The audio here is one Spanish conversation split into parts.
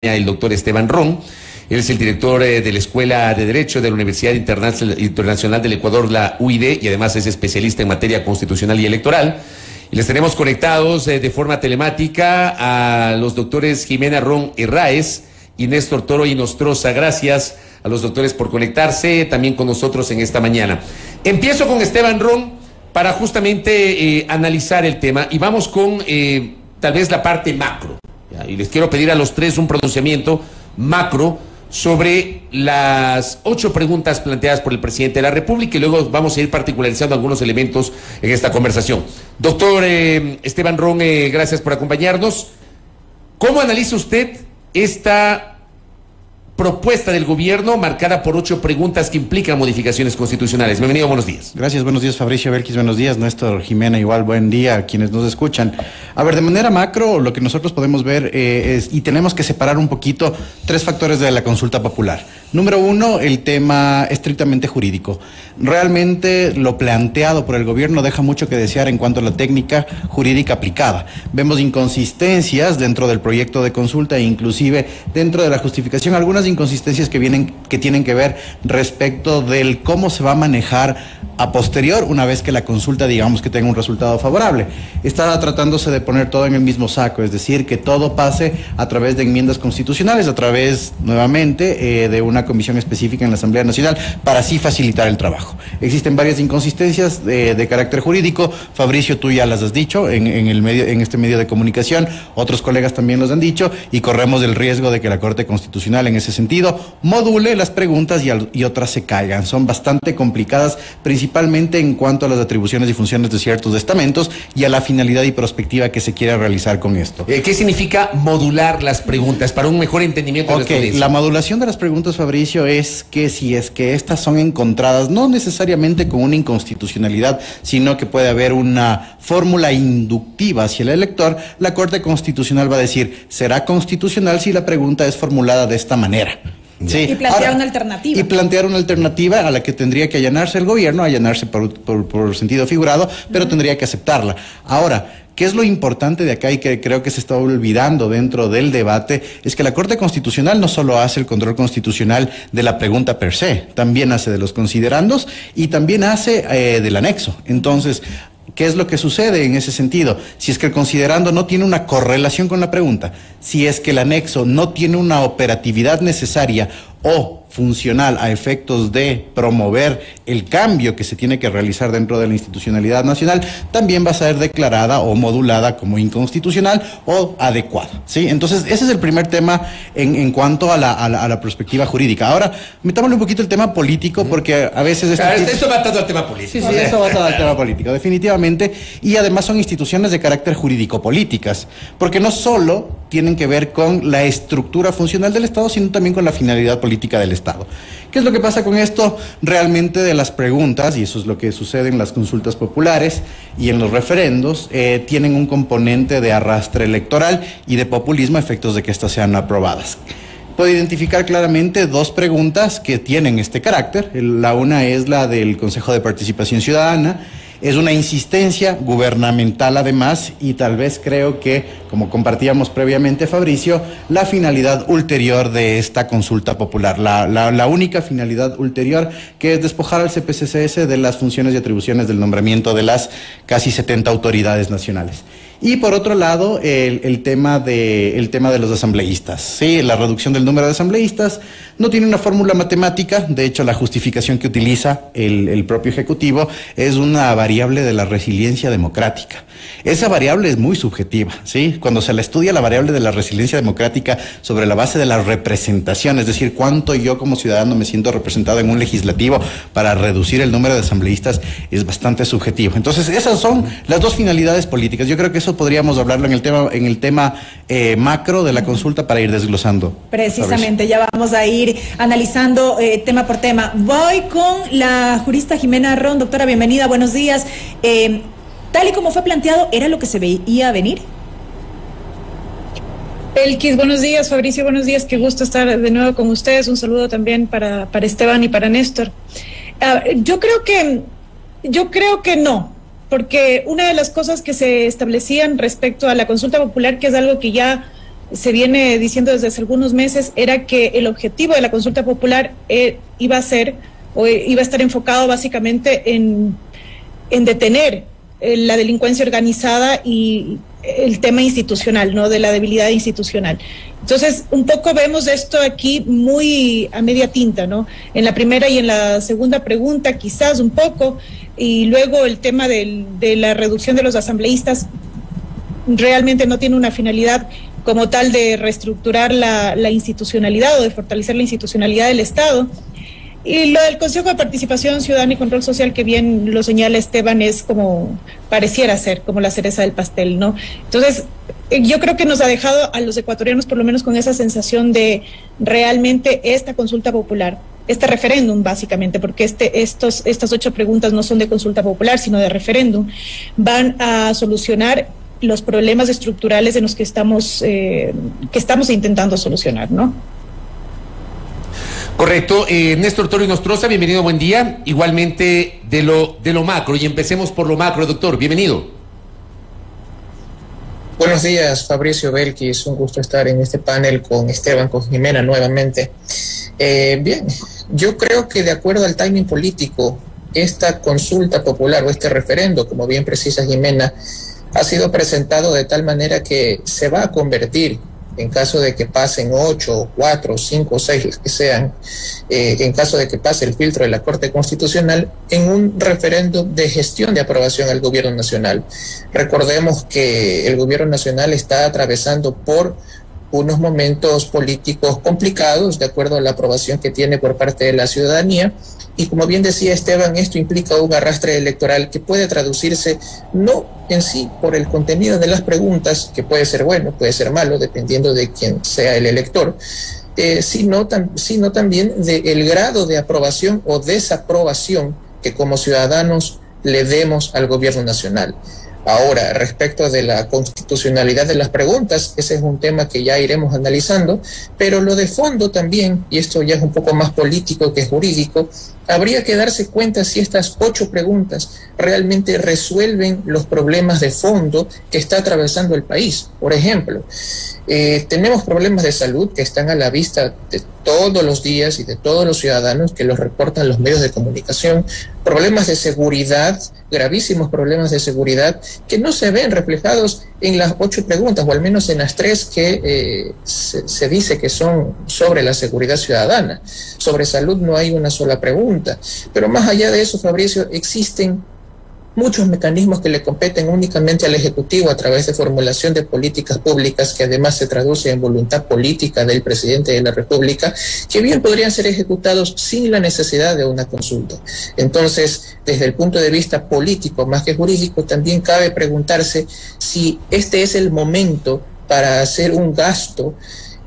el doctor Esteban Ron. Él es el director eh, de la Escuela de Derecho de la Universidad Internacional del Ecuador, la UID, y además es especialista en materia constitucional y electoral. Y les tenemos conectados eh, de forma telemática a los doctores Jimena Ron Herráez y Néstor Toro y Nostroza. Gracias a los doctores por conectarse también con nosotros en esta mañana. Empiezo con Esteban Ron para justamente eh, analizar el tema y vamos con tal vez la parte macro. Y les quiero pedir a los tres un pronunciamiento macro sobre las ocho preguntas planteadas por el presidente de la República y luego vamos a ir particularizando algunos elementos en esta conversación. Doctor eh, Esteban Ron, eh, gracias por acompañarnos. ¿Cómo analiza usted esta propuesta del gobierno marcada por ocho preguntas que implican modificaciones constitucionales. Bienvenido, buenos días. Gracias, buenos días Fabricio Belkis, buenos días Néstor Jimena, igual buen día a quienes nos escuchan. A ver, de manera macro, lo que nosotros podemos ver eh, es, y tenemos que separar un poquito tres factores de la consulta popular. Número uno, el tema estrictamente jurídico. Realmente lo planteado por el gobierno deja mucho que desear en cuanto a la técnica jurídica aplicada. Vemos inconsistencias dentro del proyecto de consulta e inclusive dentro de la justificación algunas inconsistencias que vienen que tienen que ver respecto del cómo se va a manejar a posterior una vez que la consulta digamos que tenga un resultado favorable. Está tratándose de poner todo en el mismo saco, es decir, que todo pase a través de enmiendas constitucionales, a través nuevamente eh, de una comisión específica en la Asamblea Nacional para así facilitar el trabajo. Existen varias inconsistencias de, carácter jurídico. Fabricio, tú ya las has dicho en, el medio, en este medio de comunicación, otros colegas también los han dicho y corremos el riesgo de que la Corte Constitucional en ese sentido module las preguntas y, otras se caigan. Son bastante complicadas, principalmente en cuanto a las atribuciones y funciones de ciertos estamentos y a la finalidad y perspectiva que se quiera realizar con esto. Eh, ¿Qué significa modular las preguntas para un mejor entendimiento de la modulación de las preguntas, Fabricio, es que si es que estas son encontradas, no necesariamente con una inconstitucionalidad, sino que puede haber una fórmula inductiva hacia el elector, la Corte Constitucional va a decir, será constitucional si la pregunta es formulada de esta manera. Sí. Y plantear una alternativa. Y plantear una alternativa a la que tendría que allanarse el gobierno, allanarse por, por, sentido figurado, pero tendría que aceptarla. Ahora, ¿Qué es lo importante de acá y que creo que se está olvidando dentro del debate? Es que la Corte Constitucional no solo hace el control constitucional de la pregunta per se, también hace de los considerandos y también hace eh, del anexo. Entonces, ¿Qué es lo que sucede en ese sentido? Si es que el considerando no tiene una correlación con la pregunta, si es que el anexo no tiene una operatividad necesaria o funcional a efectos de promover el cambio que se tiene que realizar dentro de la institucionalidad nacional, también va a ser declarada o modulada como inconstitucional o adecuada. ¿sí? Entonces, ese es el primer tema en, en cuanto a la, a, la, perspectiva jurídica. Ahora, metámosle un poquito el tema político, porque a veces... Este esto va todo al tema político. Sí, sí, eso va todo al tema político, definitivamente. Y además son instituciones de carácter jurídico-políticas, porque no solo tienen que ver con la estructura funcional del Estado, sino también con la finalidad política del Estado. ¿Qué es lo que pasa con esto? Realmente de las preguntas, y eso es lo que sucede en las consultas populares y en los referendos, eh, tienen un componente de arrastre electoral y de populismo a efectos de que estas sean aprobadas puedo identificar claramente dos preguntas que tienen este carácter. La una es la del Consejo de Participación Ciudadana es una insistencia gubernamental además y tal vez creo que, como compartíamos previamente Fabricio, la finalidad ulterior de esta consulta popular, la, la, única finalidad ulterior que es despojar al CPCCS de las funciones y atribuciones del nombramiento de las casi 70 autoridades nacionales. Y por otro lado, el, tema de, el tema de los asambleístas. Sí, la reducción del número de asambleístas no tiene una fórmula matemática. De hecho, la justificación que utiliza el, el propio Ejecutivo es una variable de la resiliencia democrática. Esa variable es muy subjetiva, ¿sí? Cuando se le estudia la variable de la resiliencia democrática sobre la base de la representación, es decir, cuánto yo como ciudadano me siento representado en un legislativo para reducir el número de asambleístas, es bastante subjetivo. Entonces, esas son las dos finalidades políticas. Yo creo que eso podríamos hablarlo en el tema, en el tema eh, macro de la consulta para ir desglosando. Precisamente, ya vamos a ir analizando eh, tema por tema. Voy con la jurista Jimena Ron. Doctora, bienvenida, buenos días. Eh, tal y como fue planteado, ¿era lo que se veía venir? Elkis, buenos días, Fabricio, buenos días, qué gusto estar de nuevo con ustedes. Un saludo también para, para Esteban y para Néstor. Ah, yo creo que, yo creo que no, porque una de las cosas que se establecían respecto a la consulta popular, que es algo que ya se viene diciendo desde hace algunos meses era que el objetivo de la consulta popular eh, iba a ser o iba a estar enfocado básicamente en, en detener eh, la delincuencia organizada y el tema institucional, ¿no? De la debilidad institucional. Entonces, un poco vemos esto aquí muy a media tinta, ¿no? En la primera y en la segunda pregunta, quizás un poco, y luego el tema del, de la reducción de los asambleístas realmente no tiene una finalidad como tal de reestructurar la, la institucionalidad o de fortalecer la institucionalidad del Estado. Y lo del Consejo de Participación Ciudadana y Control Social, que bien lo señala Esteban, es como pareciera ser, como la cereza del pastel, ¿no? Entonces, eh, yo creo que nos ha dejado a los ecuatorianos por lo menos con esa sensación de realmente esta consulta popular, este referéndum básicamente, porque este, estos, estas ocho preguntas no son de consulta popular, sino de referéndum, van a solucionar los problemas estructurales en los que estamos, eh, que estamos intentando solucionar, ¿no? Correcto. Eh, Néstor Toro y Nostroza, bienvenido, buen día. Igualmente de lo, de lo macro, y empecemos por lo macro, doctor, bienvenido. Buenos días, Fabricio Belkis. Un gusto estar en este panel con Esteban, con Jimena nuevamente. Eh, bien, yo creo que de acuerdo al timing político, esta consulta popular o este referendo, como bien precisa Jimena, ha sido presentado de tal manera que se va a convertir en caso de que pasen ocho, cuatro, cinco, seis, que sean, eh, en caso de que pase el filtro de la Corte Constitucional, en un referéndum de gestión de aprobación al gobierno nacional. Recordemos que el gobierno nacional está atravesando por unos momentos políticos complicados, de acuerdo a la aprobación que tiene por parte de la ciudadanía. Y como bien decía Esteban, esto implica un arrastre electoral que puede traducirse no en sí por el contenido de las preguntas, que puede ser bueno, puede ser malo, dependiendo de quién sea el elector, eh, sino, sino también del grado de aprobación o desaprobación que como ciudadanos le demos al gobierno nacional. Ahora, respecto de la constitucionalidad de las preguntas, ese es un tema que ya iremos analizando, pero lo de fondo también, y esto ya es un poco más político que jurídico, habría que darse cuenta si estas ocho preguntas realmente resuelven los problemas de fondo que está atravesando el país. Por ejemplo, eh, tenemos problemas de salud que están a la vista de todos los días y de todos los ciudadanos que los reportan los medios de comunicación, problemas de seguridad, gravísimos problemas de seguridad que no se ven reflejados en las ocho preguntas, o al menos en las tres que eh, se, se dice que son sobre la seguridad ciudadana. Sobre salud no hay una sola pregunta, pero más allá de eso, Fabricio, existen muchos mecanismos que le competen únicamente al Ejecutivo a través de formulación de políticas públicas que además se traduce en voluntad política del presidente de la República, que bien podrían ser ejecutados sin la necesidad de una consulta. Entonces, desde el punto de vista político más que jurídico, también cabe preguntarse si este es el momento para hacer un gasto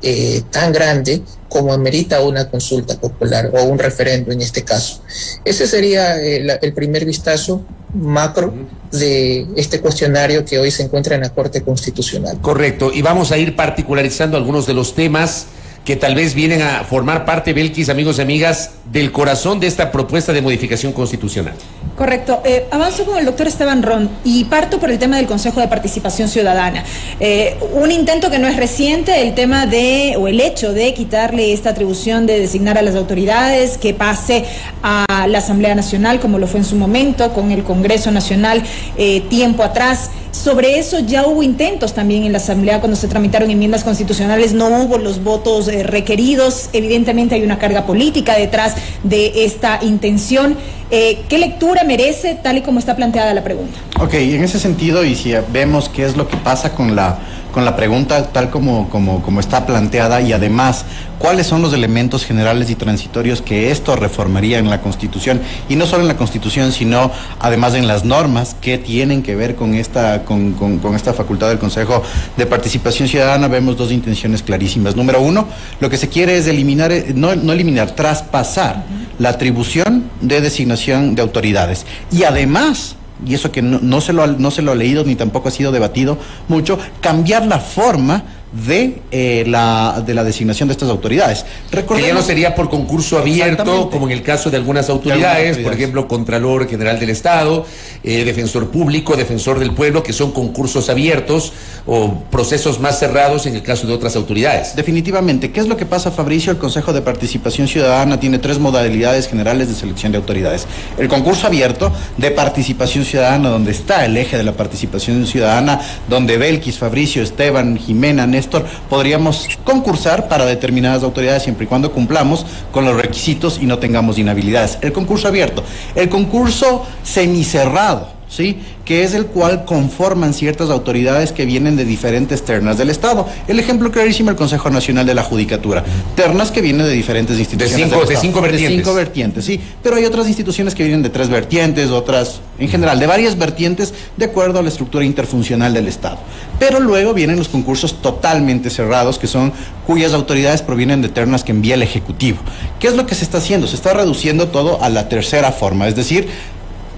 eh, tan grande como amerita una consulta popular o un referendo en este caso. Ese sería el, eh, el primer vistazo macro de este cuestionario que hoy se encuentra en la Corte Constitucional. Correcto, y vamos a ir particularizando algunos de los temas que tal vez vienen a formar parte, Belkis, amigos y amigas, del corazón de esta propuesta de modificación constitucional. Correcto. Eh, avanzo con el doctor Esteban Ron y parto por el tema del Consejo de Participación Ciudadana. Eh, un intento que no es reciente, el tema de, o el hecho de quitarle esta atribución de designar a las autoridades, que pase a la Asamblea Nacional, como lo fue en su momento, con el Congreso Nacional eh, tiempo atrás. Sobre eso ya hubo intentos también en la Asamblea cuando se tramitaron enmiendas constitucionales, no hubo los votos eh, requeridos, evidentemente hay una carga política detrás de esta intención. Eh, ¿Qué lectura merece tal y como está planteada la pregunta? Ok, en ese sentido, y si vemos qué es lo que pasa con la con la pregunta tal como, como, como está planteada y además cuáles son los elementos generales y transitorios que esto reformaría en la Constitución y no solo en la Constitución sino además en las normas que tienen que ver con esta, con, con, esta facultad del Consejo de Participación Ciudadana. Vemos dos intenciones clarísimas. Número uno, lo que se quiere es eliminar, no, no eliminar, traspasar la atribución de designación de autoridades. Y además y eso que no, no, se lo, no se lo ha leído ni tampoco ha sido debatido mucho, cambiar la forma de, eh, la, de la designación de estas autoridades. que ya no sería por concurso abierto, como en el caso de algunas autoridades, por ejemplo, Contralor General del Estado, eh, Defensor Público, Defensor del Pueblo, que son concursos abiertos o procesos más cerrados en el caso de otras autoridades. Definitivamente. ¿Qué es lo que pasa, Fabricio? El Consejo de Participación Ciudadana tiene tres modalidades generales de selección de autoridades. El concurso abierto de participación ciudadana, donde está el eje de la participación ciudadana, donde Belkis, Fabricio, Esteban, Jimena, Néstor, podríamos concursar para determinadas autoridades siempre y cuando cumplamos con los requisitos y no tengamos inhabilidades. El concurso abierto. El concurso semicerrado ¿sí? que es el cual conforman ciertas autoridades que vienen de diferentes ternas del Estado. El ejemplo clarísimo, el Consejo Nacional de la Judicatura. Ternas que vienen de diferentes instituciones. De cinco, de cinco vertientes. De cinco vertientes, sí. Pero hay otras instituciones que vienen de tres vertientes, otras, en general, de varias vertientes, de acuerdo a la estructura interfuncional del Estado. Pero luego vienen los concursos totalmente cerrados, que son cuyas autoridades provienen de ternas que envía el Ejecutivo. ¿Qué es lo que se está haciendo? Se está reduciendo todo a la tercera forma, es decir,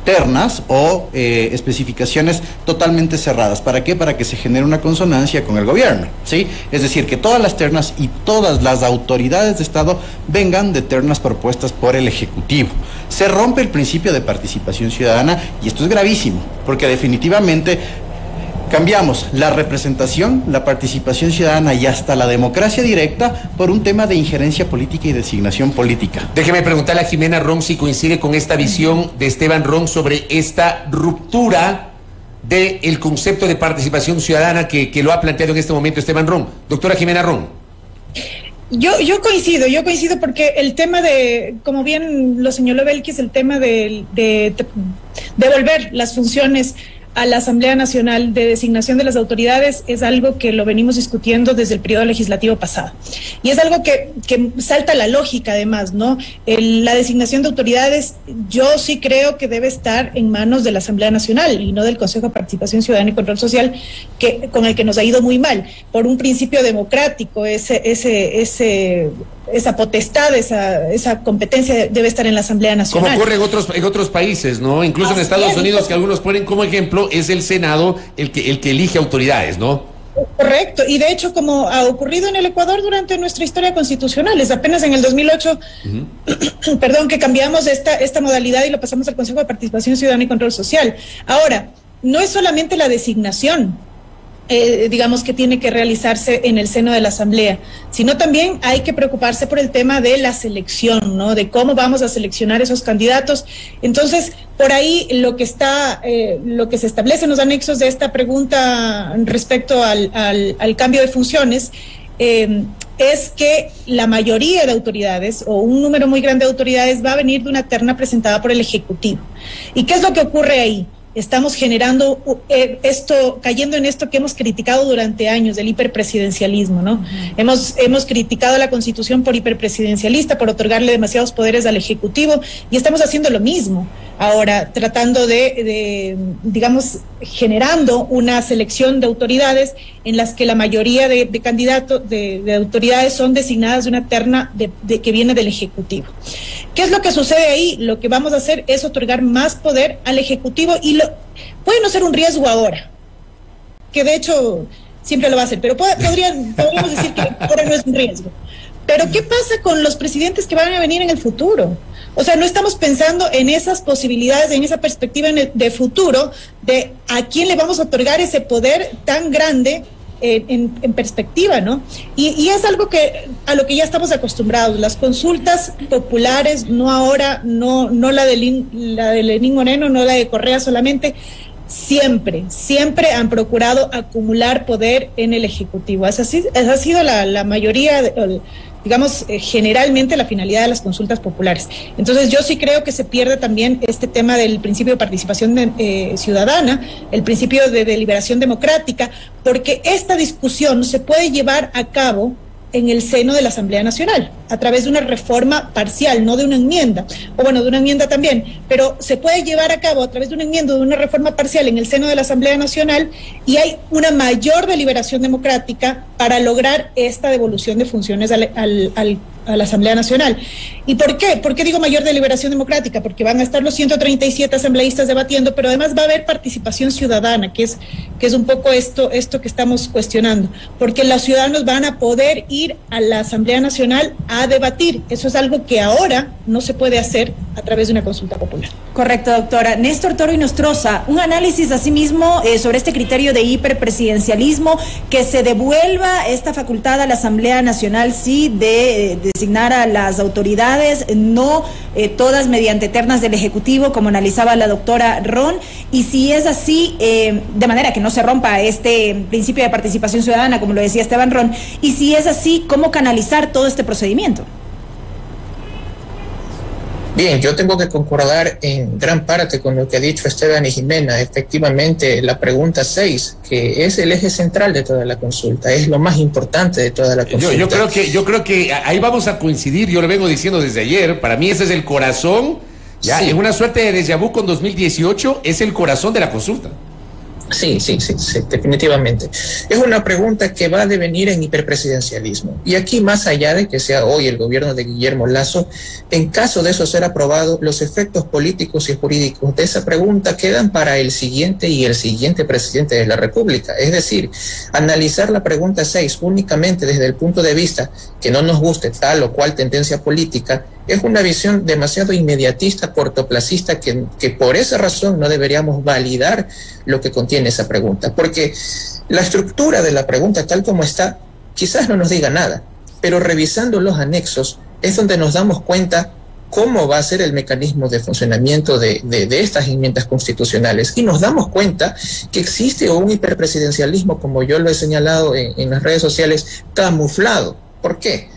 ternas o eh, especificaciones totalmente cerradas. ¿Para qué? Para que se genere una consonancia con el gobierno, ¿sí? Es decir, que todas las ternas y todas las autoridades de Estado vengan de ternas propuestas por el Ejecutivo. Se rompe el principio de participación ciudadana y esto es gravísimo, porque definitivamente Cambiamos la representación, la participación ciudadana y hasta la democracia directa por un tema de injerencia política y designación política. Déjeme preguntarle a Jimena Ron si coincide con esta visión de Esteban Ron sobre esta ruptura del concepto de participación ciudadana que, lo ha planteado en este momento Esteban Ron. Doctora Jimena Ron. Yo, yo coincido, yo coincido porque el tema de, como bien lo señaló Belkis, el tema de, de devolver las funciones a la Asamblea Nacional de Designación de las Autoridades es algo que lo venimos discutiendo desde el periodo legislativo pasado. Y es algo que, que salta la lógica además, ¿no? la designación de autoridades yo sí creo que debe estar en manos de la Asamblea Nacional y no del Consejo de Participación Ciudadana y Control Social, que, con el que nos ha ido muy mal, por un principio democrático, ese, ese, ese esa potestad, esa, esa competencia debe estar en la Asamblea Nacional. Como ocurre en otros, en otros países, ¿no? Incluso en Estados Unidos, que algunos ponen como ejemplo, es el Senado el que, el que elige autoridades, ¿no? Correcto, y de hecho, como ha ocurrido en el Ecuador durante nuestra historia constitucional, es apenas en el 2008, perdón, que cambiamos esta, esta modalidad y lo pasamos al Consejo de Participación Ciudadana y Control Social. Ahora, no es solamente la designación, eh, digamos que tiene que realizarse en el seno de la Asamblea, sino también hay que preocuparse por el tema de la selección, ¿no? De cómo vamos a seleccionar esos candidatos. Entonces, por ahí lo que está, eh, lo que se establece en los anexos de esta pregunta respecto al, al, cambio de funciones. Eh, es que la mayoría de autoridades o un número muy grande de autoridades va a venir de una terna presentada por el Ejecutivo. ¿Y qué es lo que ocurre ahí? Estamos generando eh, esto, cayendo en esto que hemos criticado durante años, del hiperpresidencialismo, ¿no? hemos, hemos criticado la constitución por hiperpresidencialista, por otorgarle demasiados poderes al Ejecutivo, y estamos haciendo lo mismo ahora, tratando de, digamos, generando una selección de autoridades en las que la mayoría de, candidatos, de, autoridades son designadas de una terna de, que viene del Ejecutivo. ¿Qué es lo que sucede ahí? Lo que vamos a hacer es otorgar más poder al Ejecutivo y lo, puede no ser un riesgo ahora, que de hecho siempre lo va a hacer, pero podríamos decir que ahora no es un riesgo. Pero ¿qué pasa con los presidentes que van a venir en el futuro? O sea, no estamos pensando en esas posibilidades, en esa perspectiva de futuro de a quién le vamos a otorgar ese poder tan grande en, perspectiva, ¿no? Y, es algo que a lo que ya estamos acostumbrados. Las consultas populares, no ahora, no, no la de, la de Lenín Moreno, no la de Correa solamente, siempre, siempre han procurado acumular poder en el Ejecutivo. Esa, ha sido la, mayoría, digamos, eh, generalmente la finalidad de las consultas populares. Entonces, yo sí creo que se pierde también este tema del principio de participación eh, ciudadana, el principio de deliberación democrática, porque esta discusión se puede llevar a cabo en el seno de la Asamblea Nacional, a través de una reforma parcial, no de una enmienda, o bueno, de una enmienda también, pero se puede llevar a cabo a través de una enmienda o de una reforma parcial en el seno de la Asamblea Nacional y hay una mayor deliberación democrática para lograr esta devolución de funciones al, al, al a la Asamblea Nacional. ¿Y por qué? ¿Por qué digo mayor deliberación democrática? Porque van a estar los 137 asambleístas debatiendo, pero además va a haber participación ciudadana, que es, que es un poco esto, esto que estamos cuestionando, porque los ciudadanos van a poder ir a la Asamblea Nacional a debatir. Eso es algo que ahora no se puede hacer a través de una consulta popular. Correcto, doctora. Néstor Toro y Nostroza, un análisis asimismo eh, sobre este criterio de hiperpresidencialismo, que se devuelva esta facultad a la Asamblea Nacional, sí, de, de designar a las autoridades, no eh, todas mediante ternas del Ejecutivo, como analizaba la doctora Ron, y si es así, eh, de manera que no se rompa este principio de participación ciudadana, como lo decía Esteban Ron, y si es así, ¿cómo canalizar todo este procedimiento? Bien, yo tengo que concordar en gran parte con lo que ha dicho Esteban y Jimena. Efectivamente, la pregunta 6, que es el eje central de toda la consulta, es lo más importante de toda la consulta. Yo, yo creo que, yo creo que ahí vamos a coincidir, yo lo vengo diciendo desde ayer, para mí ese es el corazón, ya, sí. en una suerte de déjà vu con 2018, es el corazón de la consulta. Sí, sí, sí, sí, definitivamente. Es una pregunta que va a devenir en hiperpresidencialismo. Y aquí, más allá de que sea hoy el gobierno de Guillermo Lazo, en caso de eso ser aprobado, los efectos políticos y jurídicos de esa pregunta quedan para el siguiente y el siguiente presidente de la República. Es decir, analizar la pregunta 6 únicamente desde el punto de vista que no nos guste tal o cual tendencia política es una visión demasiado inmediatista, cortoplacista, que, por esa razón no deberíamos validar lo que contiene esa pregunta, porque la estructura de la pregunta tal como está quizás no nos diga nada, pero revisando los anexos es donde nos damos cuenta cómo va a ser el mecanismo de funcionamiento de, estas enmiendas constitucionales. Y nos damos cuenta que existe un hiperpresidencialismo, como yo lo he señalado en las redes sociales, camuflado. ¿Por qué?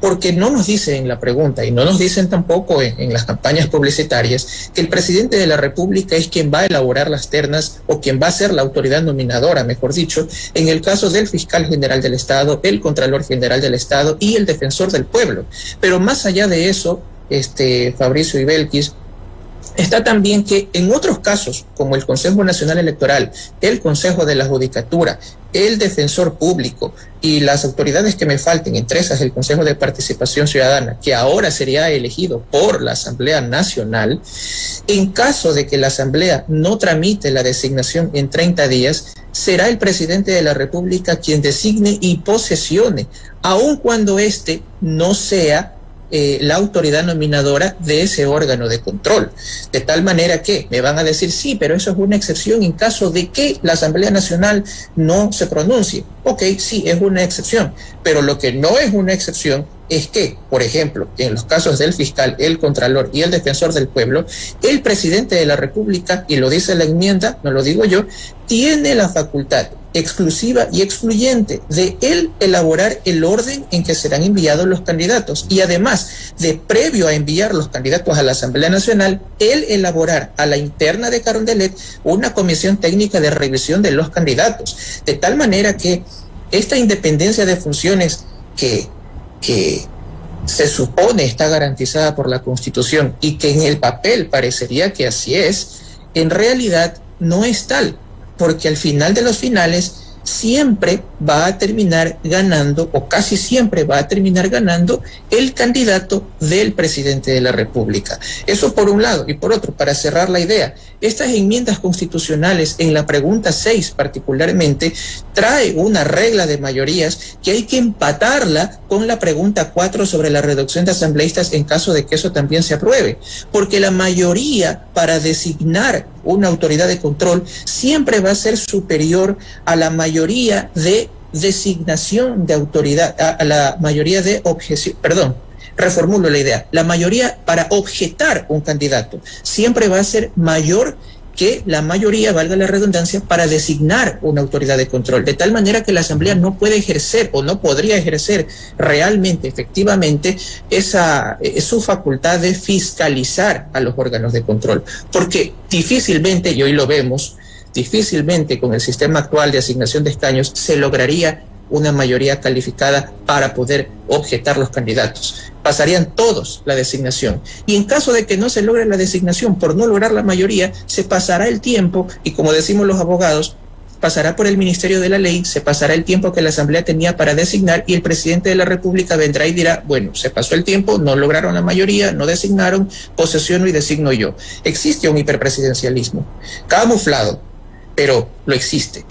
Porque no nos dicen en la pregunta y no nos dicen tampoco en, en, las campañas publicitarias que el presidente de la República es quien va a elaborar las ternas o quien va a ser la autoridad nominadora, mejor dicho, en el caso del fiscal general del Estado, el contralor general del Estado y el defensor del pueblo. Pero más allá de eso, este Fabricio Ibelquis, Está también que en otros casos, como el Consejo Nacional Electoral, el Consejo de la Judicatura, el Defensor Público y las autoridades que me falten, entre esas el Consejo de Participación Ciudadana, que ahora sería elegido por la Asamblea Nacional, en caso de que la Asamblea no tramite la designación en 30 días, será el presidente de la República quien designe y posesione, aun cuando éste no sea eh, la autoridad nominadora de ese órgano de control. De tal manera que me van a decir, sí, pero eso es una excepción en caso de que la Asamblea Nacional no se pronuncie. Ok, sí, es una excepción, pero lo que no es una excepción es que, por ejemplo, en los casos del fiscal, el contralor y el defensor del pueblo, el presidente de la República, y lo dice la enmienda, no lo digo yo, tiene la facultad exclusiva y excluyente de él elaborar el orden en que serán enviados los candidatos. Y además de previo a enviar los candidatos a la Asamblea Nacional, él elaborar a la interna de Carondelet una comisión técnica de revisión de los candidatos, de tal manera que esta independencia de funciones que que se supone está garantizada por la Constitución y que en el papel parecería que así es, en realidad no es tal, porque al final de los finales siempre va a terminar ganando, o casi siempre va a terminar ganando, el candidato del presidente de la República. Eso por un lado. Y por otro, para cerrar la idea, estas enmiendas constitucionales, en la pregunta 6 particularmente, trae una regla de mayorías que hay que empatarla con la pregunta 4 sobre la reducción de asambleístas en caso de que eso también se apruebe. Porque la mayoría para designar una autoridad de control siempre va a ser superior a la mayoría de designación de autoridad, a, la mayoría de objeción, perdón, reformulo la idea, la mayoría para objetar un candidato siempre va a ser mayor que la mayoría, valga la redundancia, para designar una autoridad de control, de tal manera que la Asamblea no puede ejercer o no podría ejercer realmente, efectivamente, esa, su facultad de fiscalizar a los órganos de control, porque difícilmente, y hoy lo vemos, difícilmente con el sistema actual de asignación de escaños se lograría una mayoría calificada para poder objetar los candidatos. Pasarían todos la designación. Y en caso de que no se logre la designación por no lograr la mayoría, se pasará el tiempo y como decimos los abogados, pasará por el Ministerio de la Ley, se pasará el tiempo que la Asamblea tenía para designar y el presidente de la República vendrá y dirá, bueno, se pasó el tiempo, no lograron la mayoría, no designaron, posesiono y designo yo. Existe un hiperpresidencialismo, camuflado, pero lo existe.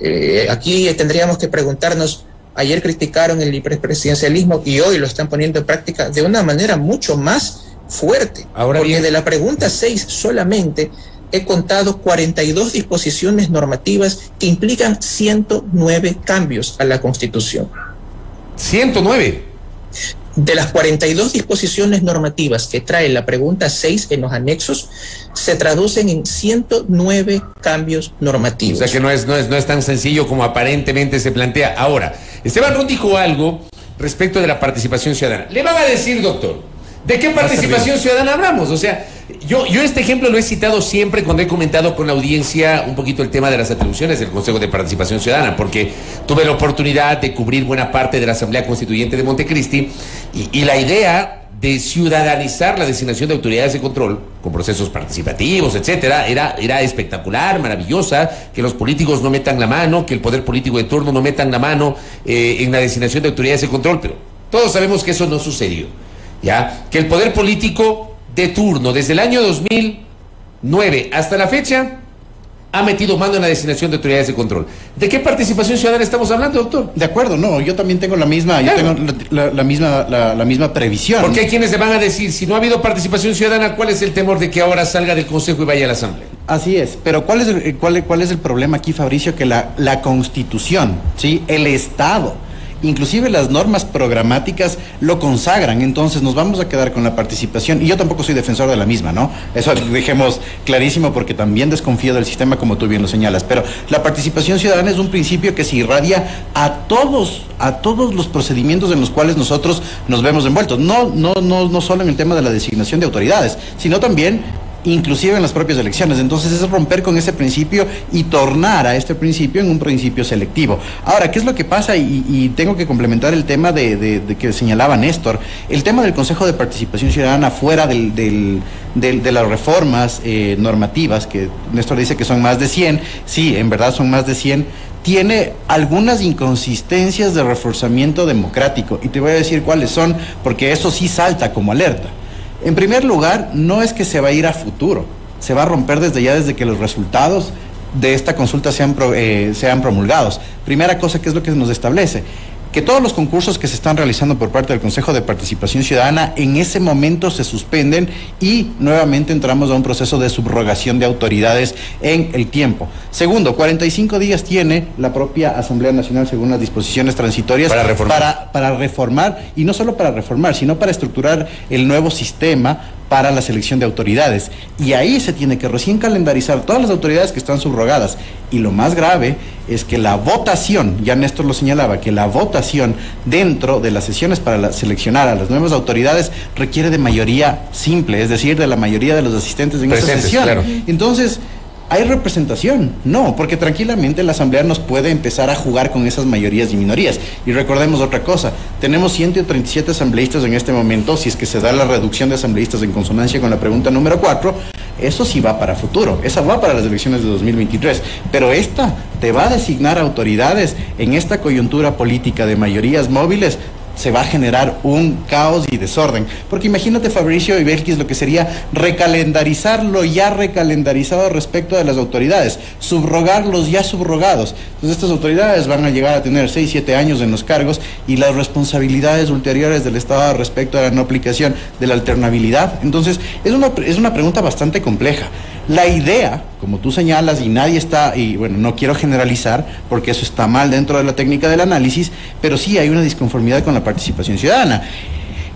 Eh, aquí tendríamos que preguntarnos, ayer criticaron el hiperpresidencialismo y hoy lo están poniendo en práctica de una manera mucho más fuerte. Ahora porque bien- de la pregunta 6 solamente he contado 42 disposiciones normativas que implican 109 cambios a la Constitución. 109. De las 42 disposiciones normativas que trae la pregunta 6 en los anexos, se traducen en 109 cambios O normativos. sea que no es, no, es, no es tan sencillo como aparentemente se plantea. Ahora, Esteban Ron dijo algo respecto de la participación ciudadana. Le van a decir, doctor, ¿de qué participación ciudadana hablamos? O sea, yo, yo este ejemplo lo he citado siempre cuando he comentado con la audiencia un poquito el tema de las atribuciones del Consejo de Participación Ciudadana, porque tuve la oportunidad de cubrir buena parte de la Asamblea Constituyente de Montecristi y, y la idea de ciudadanizar la designación de autoridades de control con procesos participativos, etcétera, era, era espectacular, maravillosa, que los políticos no metan la mano, que el poder político de turno no metan la mano eh, en la designación de autoridades de control, pero todos sabemos que eso no sucedió, ¿ya? Que el poder político de turno desde el año 2009 hasta la fecha ha metido mano en la designación de autoridades de control. ¿De qué participación ciudadana estamos hablando, doctor? De acuerdo, no, yo también tengo la misma, yo tengo la, la- la misma, la, la misma previsión. Porque hay quienes le van a decir, si no ha habido participación ciudadana, ¿cuál es el temor de que ahora salga del Consejo y vaya a la Asamblea? Así es, pero ¿cuál es el, eh, cuál, cuál es el problema aquí, Fabricio? Que la, la Constitución, ¿sí? el Estado, inclusive las normas programáticas lo consagran, entonces nos vamos a quedar con la participación, y yo tampoco soy defensor de la misma, ¿no? Eso dejemos clarísimo porque también desconfío del sistema como tú bien lo señalas, pero la participación ciudadana es un principio que se irradia a todos, a todos los procedimientos en los cuales nosotros nos vemos envueltos, no, no, no, no solo en el tema de la designación de autoridades, sino también inclusive en las propias elecciones. Entonces es romper con ese principio y tornar a este principio en un principio selectivo. Ahora, ¿qué es lo que pasa? Y, y tengo que complementar el tema de, que señalaba Néstor. El tema del Consejo de Participación Ciudadana fuera del- de las reformas eh, normativas, que Néstor dice que son más de 100, sí, en verdad son más de 100 tiene algunas inconsistencias de reforzamiento democrático y te voy a decir cuáles son porque eso sí salta como alerta. En primer lugar, no es que se va a ir a futuro, se va a romper desde ya desde que los resultados de esta consulta sean, eh, sean promulgados. Primera cosa que es lo que nos establece, que todos los concursos que se están realizando por parte del Consejo de Participación Ciudadana en ese momento se suspenden y nuevamente entramos a un proceso de subrogación de autoridades en el tiempo. Segundo, 45 días tiene la propia Asamblea Nacional según las disposiciones transitorias Para reformar. para para reformar, y no solo para reformar, sino para estructurar el nuevo sistema para la selección de autoridades. Y ahí se tiene que recién calendarizar todas las autoridades que están subrogadas. Y lo más grave es que la votación, ya Néstor lo señalaba, que la votación dentro de las sesiones para la- seleccionar a las nuevas autoridades requiere de mayoría simple, es decir, de la mayoría de los asistentes en esa sesión. claro. Entonces, ¿hay representación? No, porque tranquilamente la Asamblea nos puede empezar a jugar con esas mayorías y minorías. Y recordemos otra cosa, tenemos 137 asambleístas en este momento, si es que se da la reducción de asambleístas en consonancia con la pregunta número 4, eso sí va para futuro, esa va para las elecciones de 2023, pero esta te va a designar autoridades en esta coyuntura política de mayorías móviles se va a generar un caos y desorden. Porque imagínate, Fabricio y Belkis, lo que sería recalendarizar lo ya recalendarizado respecto de las autoridades, subrogar los ya subrogados. Entonces, estas autoridades van a llegar a tener 6, 7 años en los cargos y las responsabilidades ulteriores del Estado respecto a la no aplicación de la alternabilidad. Entonces, es una, es una pregunta bastante compleja. La idea, como tú señalas, y nadie está, y bueno, no quiero generalizar, porque eso está mal dentro de la técnica del análisis, pero sí hay una disconformidad con la participación ciudadana.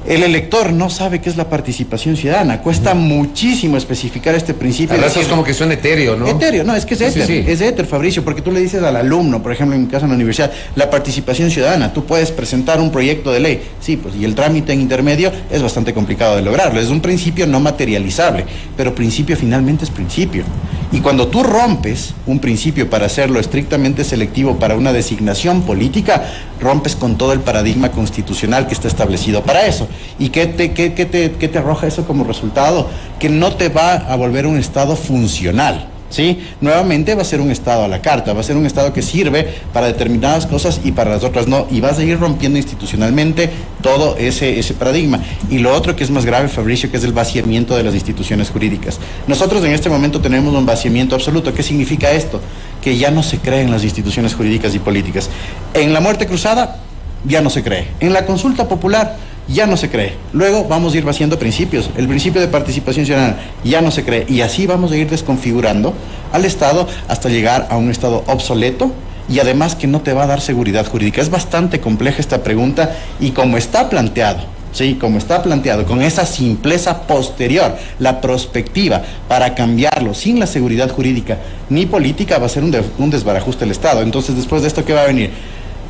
El elector no sabe qué es la participación ciudadana. Cuesta muchísimo especificar este principio. Al Es rato es como que suena etéreo, ¿no? Etéreo, no, es que es Sí, sí, éter, sí. es éter, Fabricio, porque tú le dices al alumno, por ejemplo, en mi caso en la universidad, la participación ciudadana, tú puedes presentar un proyecto de ley, sí, pues, y el trámite en intermedio es bastante complicado de lograrlo, es un principio no materializable, pero principio finalmente es principio. Y cuando tú rompes un principio para hacerlo estrictamente selectivo para una designación política, rompes con todo el paradigma constitucional que está establecido para eso. ¿Y qué te, qué, qué te, qué te arroja eso como resultado? Que no te va a volver un Estado funcional. ¿Sí? Nuevamente va a ser un Estado a la carta, va a ser un Estado que sirve para determinadas cosas y para las otras no, y vas a ir rompiendo institucionalmente todo ese, ese paradigma. Y lo otro que es más grave, Fabricio, que es el vaciamiento de las instituciones jurídicas. Nosotros en este momento tenemos un vaciamiento absoluto. ¿Qué significa esto? Que ya no se creen las instituciones jurídicas y políticas. En la muerte cruzada ya no se cree. En la consulta popular ya no se cree. Luego vamos a ir vaciando principios. El principio de participación ciudadana ya no se cree. Y así vamos a ir desconfigurando al Estado hasta llegar a un Estado obsoleto y además que no te va a dar seguridad jurídica. Es bastante compleja esta pregunta y como está planteado, sí, como está planteado, con esa simpleza posterior, la prospectiva para cambiarlo sin la seguridad jurídica ni política va a ser un, de, un desbarajuste del Estado. Entonces, después de esto, ¿qué va a venir?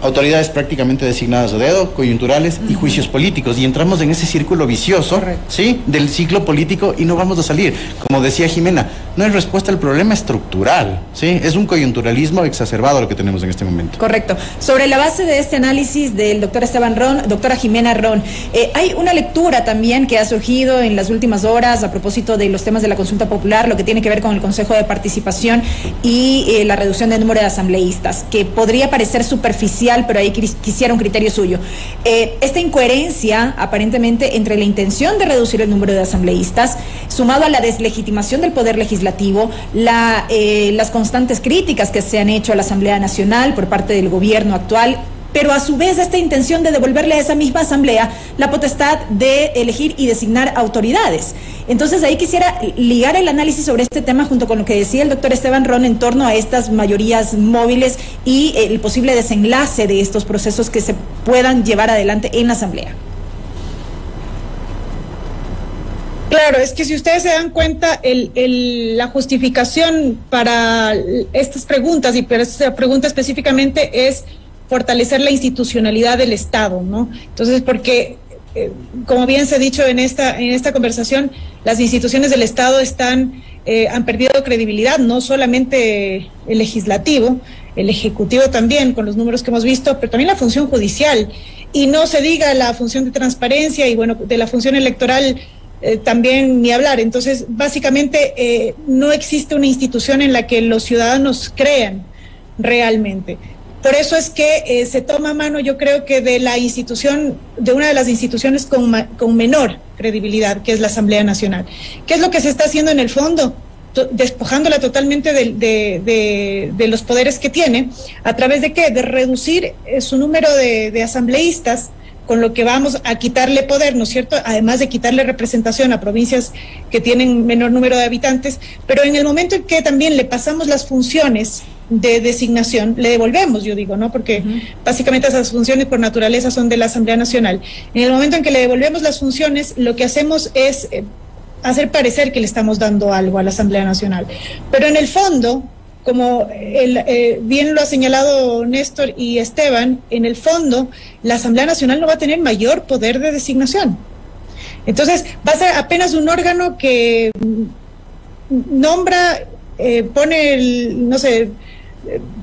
Autoridades prácticamente designadas a dedo, coyunturales y juicios políticos. Y entramos en ese círculo vicioso, ¿sí? Del ciclo político y no vamos a salir. Como decía Jimena, no es respuesta al problema estructural, ¿sí? Es un coyunturalismo exacerbado lo que tenemos en este momento. Correcto. Sobre la base de este análisis del doctor Esteban Ron, doctora Jimena Ron, eh, hay una lectura también que ha surgido en las últimas horas a propósito de los temas de la consulta popular, lo que tiene que ver con el Consejo de Participación y eh, la reducción del número de asambleístas, que podría parecer superficial pero ahí quisiera un criterio suyo. Eh, esta incoherencia, aparentemente, entre la intención de reducir el número de asambleístas, sumado a la deslegitimación del Poder Legislativo, la, eh, las constantes críticas que se han hecho a la Asamblea Nacional por parte del gobierno actual, pero a su vez esta intención de devolverle a esa misma asamblea la potestad de elegir y designar autoridades. Entonces ahí quisiera ligar el análisis sobre este tema junto con lo que decía el doctor Esteban Ron en torno a estas mayorías móviles y el posible desenlace de estos procesos que se puedan llevar adelante en la asamblea. Claro, es que si ustedes se dan cuenta, el, la justificación para estas preguntas y para esta pregunta específicamente es fortalecer la institucionalidad del Estado, ¿no? Entonces, porque, eh, como bien se ha dicho en esta, en esta conversación, las instituciones del Estado están, eh, han perdido credibilidad, no solamente el legislativo, el ejecutivo también, con los números que hemos visto, pero también la función judicial. Y no se diga la función de transparencia y, bueno, de la función electoral. Eh, también ni hablar. Entonces, básicamente, no existe una institución en la que los ciudadanos crean realmente. Por eso es que eh, se toma mano, yo creo que de la institución, de una de las instituciones con, con menor credibilidad, que es la Asamblea Nacional. ¿Qué es lo que se está haciendo en el fondo? despojándola totalmente de, de, los poderes que tiene, ¿a través de qué? De reducir eh, su número de, asambleístas, con lo que vamos a quitarle poder, ¿no es cierto? Además de quitarle representación a provincias que tienen menor número de habitantes, pero en el momento en que también le pasamos las funciones de designación le devolvemos, yo digo, ¿no? Porque básicamente esas funciones por naturaleza son de la Asamblea Nacional. En el momento en que le devolvemos las funciones, lo que hacemos es eh, hacer parecer que le estamos dando algo a la Asamblea Nacional. Pero en el fondo, como el, eh, bien lo ha señalado Néstor y Esteban, en el fondo la Asamblea Nacional no va a tener mayor poder de designación. Entonces, va a ser apenas un órgano que nombra, eh, pone el, no sé,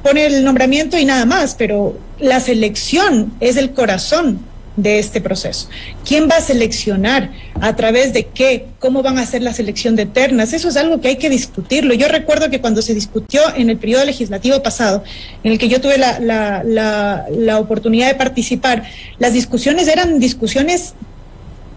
pone el nombramiento y nada más, pero la selección es el corazón de este proceso. ¿Quién va a seleccionar? ¿A través de qué? ¿Cómo van a hacer la selección de ternas? Eso es algo que hay que discutirlo. Yo recuerdo que cuando se discutió en el periodo legislativo pasado, en el que yo tuve la, la, la, oportunidad de participar, las discusiones eran discusiones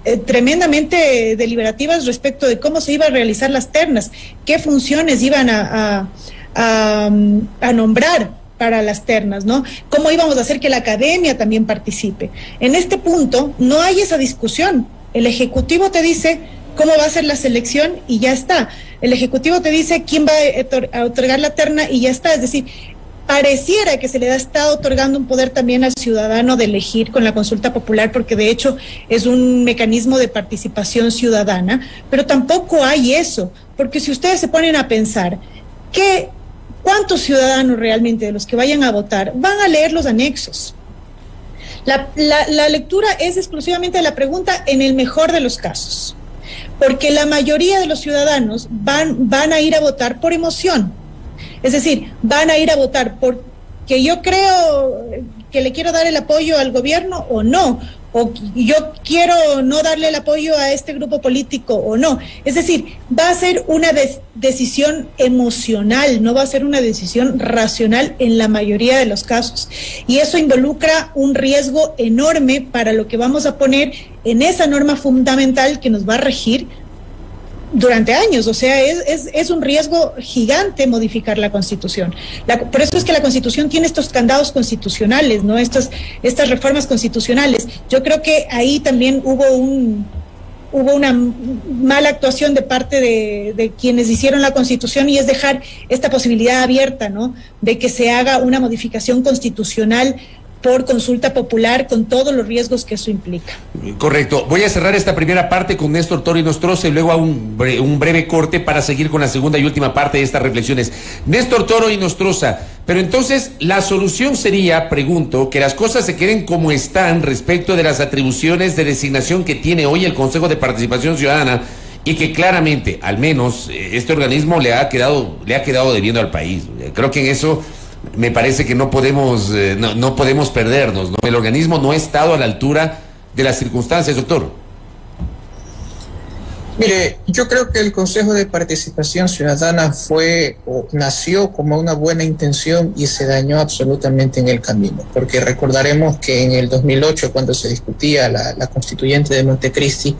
eh, tremendamente deliberativas respecto de cómo se iban a realizar las ternas, qué funciones iban a a, nombrar para las ternas, ¿no? ¿Cómo íbamos a hacer que la academia también participe? En este punto no hay esa discusión. El Ejecutivo te dice cómo va a ser la selección y ya está. El Ejecutivo te dice quién va a otorgar la terna y ya está. Es decir, pareciera que se le ha estado otorgando un poder también al ciudadano de elegir con la consulta popular, porque de hecho es un mecanismo de participación ciudadana, pero tampoco hay eso, porque si ustedes se ponen a pensar que ¿Cuántos ciudadanos realmente de los que vayan a votar van a leer los anexos? La, lectura es exclusivamente la pregunta en el mejor de los casos. porque la mayoría de los ciudadanos van, van a ir a votar por emoción. Es decir, van a ir a votar por que yo creo que le quiero dar el apoyo al gobierno o no, o yo quiero no darle el apoyo a este grupo político o no. Es decir, va a ser una decisión emocional, no va a ser una decisión racional en la mayoría de los casos. Y eso involucra un riesgo enorme para lo que vamos a poner en esa norma fundamental que nos va a regir durante años. O sea, es, es, un riesgo gigante modificar la Constitución. por eso es que la Constitución tiene estos candados constitucionales, ¿no? Estas, estas reformas constitucionales. Yo creo que ahí también hubo un hubo una mala actuación de parte de, de, quienes hicieron la constitución y es dejar esta posibilidad abierta, ¿no? De que se haga una modificación constitucional por consulta popular con todos los riesgos que eso implica. Correcto. Voy a cerrar esta primera parte con Néstor y Nostroza y luego a un, un, breve corte para seguir con la segunda y última parte de estas reflexiones. Néstor Toro y Nostroza, pero entonces la solución sería, pregunto, que las cosas se queden como están respecto de las atribuciones de designación que tiene hoy el Consejo de Participación Ciudadana y que claramente, al menos, eh, este organismo le ha quedado, le ha quedado debiendo al país. Creo que en eso me parece que no podemos, eh, no, no, podemos perdernos. ¿no? El organismo no ha estado a la altura de las circunstancias, doctor. Mire, yo creo que el Consejo de Participación Ciudadana fue o nació como una buena intención y se dañó absolutamente en el camino, porque recordaremos que en el 2008, cuando se discutía la, constituyente de Montecristi,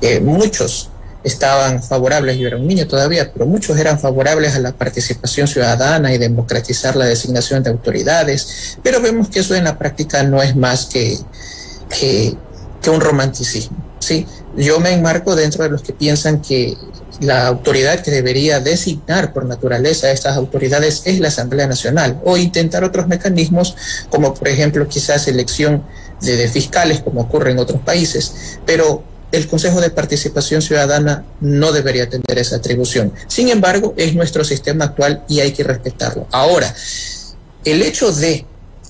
eh, muchos estaban favorables, yo era un niño todavía, pero muchos eran favorables a la participación ciudadana y democratizar la designación de autoridades, pero vemos que eso en la práctica no es más que, que, un romanticismo. ¿sí? Yo me enmarco dentro de los que piensan que la autoridad que debería designar por naturaleza a estas autoridades es la Asamblea Nacional o intentar otros mecanismos como por ejemplo quizás elección de fiscales como ocurre en otros países, pero el Consejo de Participación Ciudadana no debería tener esa atribución. Sin embargo, es nuestro sistema actual y hay que respetarlo. Ahora, el hecho de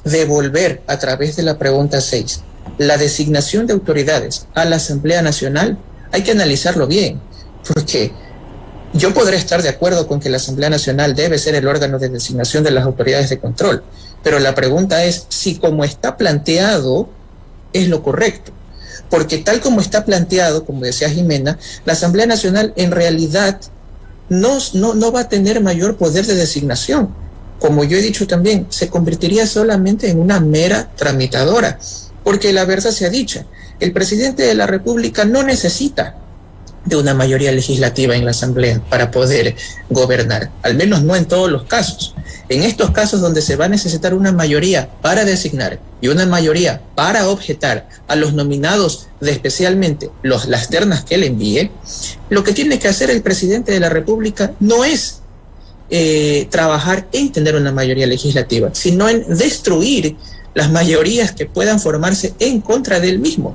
devolver a través de la pregunta 6 la designación de autoridades a la Asamblea Nacional, hay que analizarlo bien, porque yo podré estar de acuerdo con que la Asamblea Nacional debe ser el órgano de designación de las autoridades de control, pero la pregunta es si como está planteado es lo correcto porque tal como está planteado, como decía Jimena, la Asamblea Nacional en realidad no, no, va a tener mayor poder de designación. Como yo he dicho también, se convertiría solamente en una mera tramitadora, porque la verdad se ha dicho, el presidente de la República no necesita de una mayoría legislativa en la Asamblea para poder gobernar, al menos no en todos los casos. En estos casos donde se va a necesitar una mayoría para designar y una mayoría para objetar a los nominados de especialmente los, las ternas que él envíe, lo que tiene que hacer el presidente de la República no es eh, trabajar en tener una mayoría legislativa, sino en destruir las mayorías que puedan formarse en contra del mismo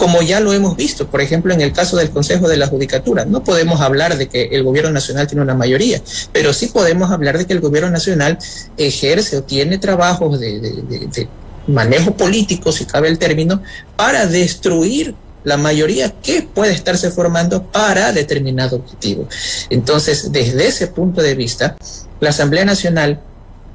como ya lo hemos visto, por ejemplo, en el caso del Consejo de la Judicatura. No podemos hablar de que el gobierno nacional tiene una mayoría, pero sí podemos hablar de que el gobierno nacional ejerce o tiene trabajos de, manejo político, si cabe el término, para destruir la mayoría que puede estarse formando para determinado objetivo. Entonces, desde ese punto de vista, la Asamblea Nacional,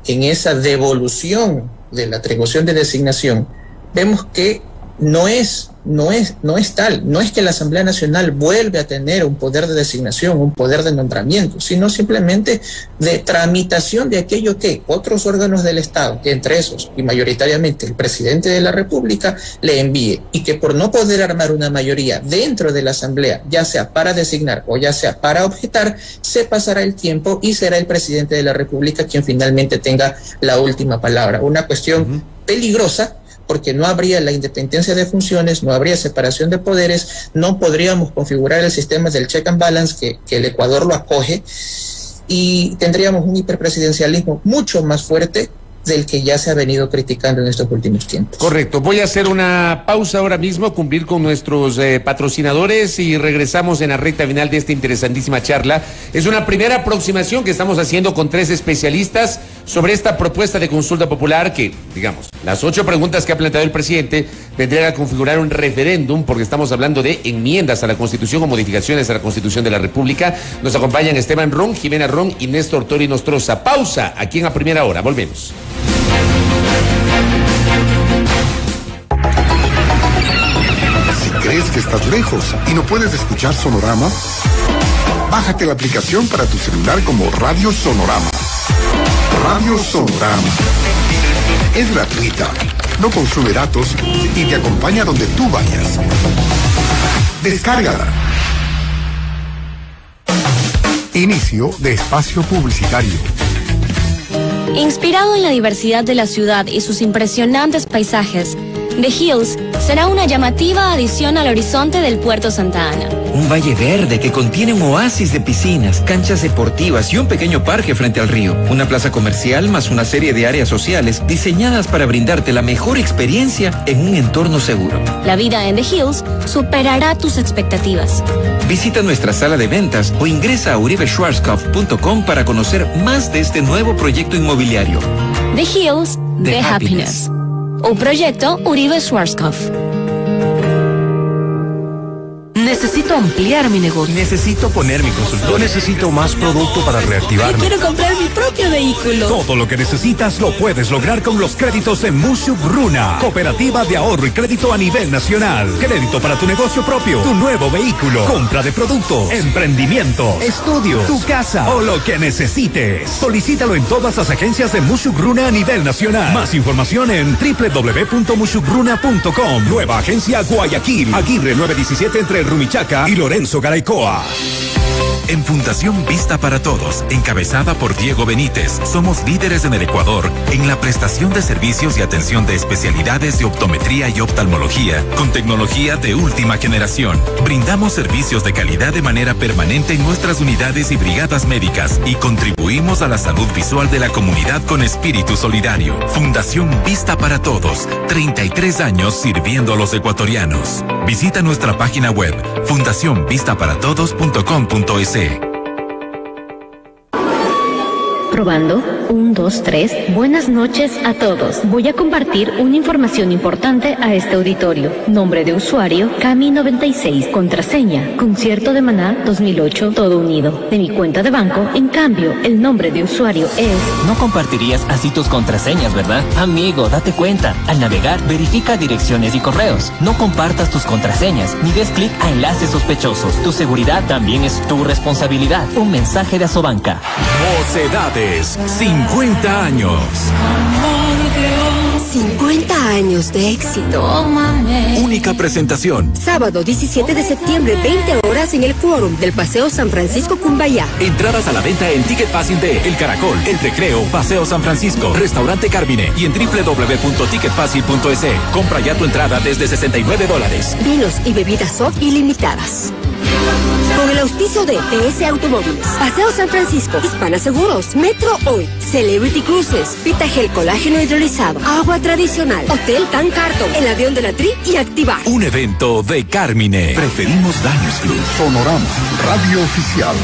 en esa devolución de la atribución de designación, vemos que no es no es, no es tal, no es que la Asamblea Nacional vuelve a tener un poder de designación, un poder de nombramiento, sino simplemente de tramitación de aquello que otros órganos del Estado, entre esos y mayoritariamente el presidente de la República, le envíe. Y que por no poder armar una mayoría dentro de la Asamblea, ya sea para designar o ya sea para objetar, se pasará el tiempo y será el presidente de la República quien finalmente tenga la última palabra. Una cuestión peligrosa porque no habría la independencia de funciones, no habría separación de poderes, no podríamos configurar el sistema del check and balance que, que el Ecuador lo acoge y tendríamos un hiperpresidencialismo mucho más fuerte del que ya se ha venido criticando en estos últimos tiempos. Correcto. Voy a hacer una pausa ahora mismo, cumplir con nuestros eh, patrocinadores y regresamos en la recta final de esta interesantísima charla. Es una primera aproximación que estamos haciendo con tres especialistas sobre esta propuesta de consulta popular que, digamos, Las ocho preguntas que ha planteado el presidente vendrían a configurar un referéndum, porque estamos hablando de enmiendas a la Constitución o modificaciones a la Constitución de la República. Nos acompañan Esteban Ron, Jimena Ron y Néstor Tori Nostroza. Pausa aquí en a primera hora. Volvemos. Crees que estás lejos y no puedes escuchar Sonorama, bájate la aplicación para tu celular como Radio Sonorama. Radio Sonorama. Es gratuita, no consume datos y te acompaña donde tú vayas. Descárgala. Inicio de espacio publicitario. Inspirado en la diversidad de la ciudad y sus impresionantes paisajes, The Hills será una llamativa adición al horizonte del Puerto Santa Ana. Un valle verde que contiene un oasis de piscinas, canchas deportivas y un pequeño parque frente al río. Una plaza comercial más una serie de áreas sociales diseñadas para brindarte la mejor experiencia en un entorno seguro. La vida en The Hills superará tus expectativas. Visita nuestra sala de ventas o ingresa a uribeschwarzkopf.com para conocer más de este nuevo proyecto inmobiliario. The Hills, The The, Happiness. Happiness. Un proyecto Uribe Schwarzkopf. Necesito ampliar mi negocio. Necesito poner mi consultorio. Yo necesito más producto para reactivarme. Quiero comprar mi propio vehículo. Todo lo que necesitas lo puedes lograr con los créditos de Mushuk Runa, cooperativa de ahorro y crédito a nivel nacional. Crédito para tu negocio propio, tu nuevo vehículo, compra de productos, emprendimiento, estudio, tu casa o lo que necesites. Solicítalo en todas las agencias de Mushuk Runa a nivel nacional. Más información en www.mushukruna.com. Nueva agencia Guayaquil, Aguirre 917 entre Rumichaca y Lorenzo Garaycoa. En Fundación Vista para Todos, encabezada por Diego Benítez, somos líderes en el Ecuador en la prestación de servicios y atención de especialidades de optometría y oftalmología con tecnología de última generación. Brindamos servicios de calidad de manera permanente en nuestras unidades y brigadas médicas y contribuimos a la salud visual de la comunidad con espíritu solidario. Fundación Vista para Todos, 33 años sirviendo a los ecuatorianos. Visita nuestra página web fundacionvistaparatodos.com.es. Probando. Un, dos, tres. Buenas noches a todos. Voy a compartir una información importante a este auditorio. Nombre de usuario, Cami96. Contraseña, Concierto de Maná 2008, todo unido. De mi cuenta de banco, en cambio, el nombre de usuario es... No compartirías así tus contraseñas, ¿verdad? Amigo, date cuenta. Al navegar, verifica direcciones y correos. No compartas tus contraseñas ni des clic a enlaces sospechosos. Tu seguridad también es tu responsabilidad. Un mensaje de Asobanca. Mocedades, 50 años. 50 años de éxito. Única presentación. Sábado 17 de septiembre, 20 horas en el Quórum del Paseo San Francisco Cumbayá. Entradas a la venta en Ticket Fácil de El Caracol, El Recreo, Paseo San Francisco, Restaurante Carmine y en www.ticketfacil.es. Compra ya tu entrada desde 69 dólares. Vinos y bebidas soft ilimitadas. Con el auspicio de TS Automóviles, Paseo San Francisco, Hispana Seguros, Metro Hoy, Celebrity Cruises, Vitagel Colágeno Hidrolizado, Agua Tradicional, Hotel Tan Carton, el avión de la Tri y Activar. Un evento de Carmine. Preferimos Daños Club. Sonorama, radio oficial.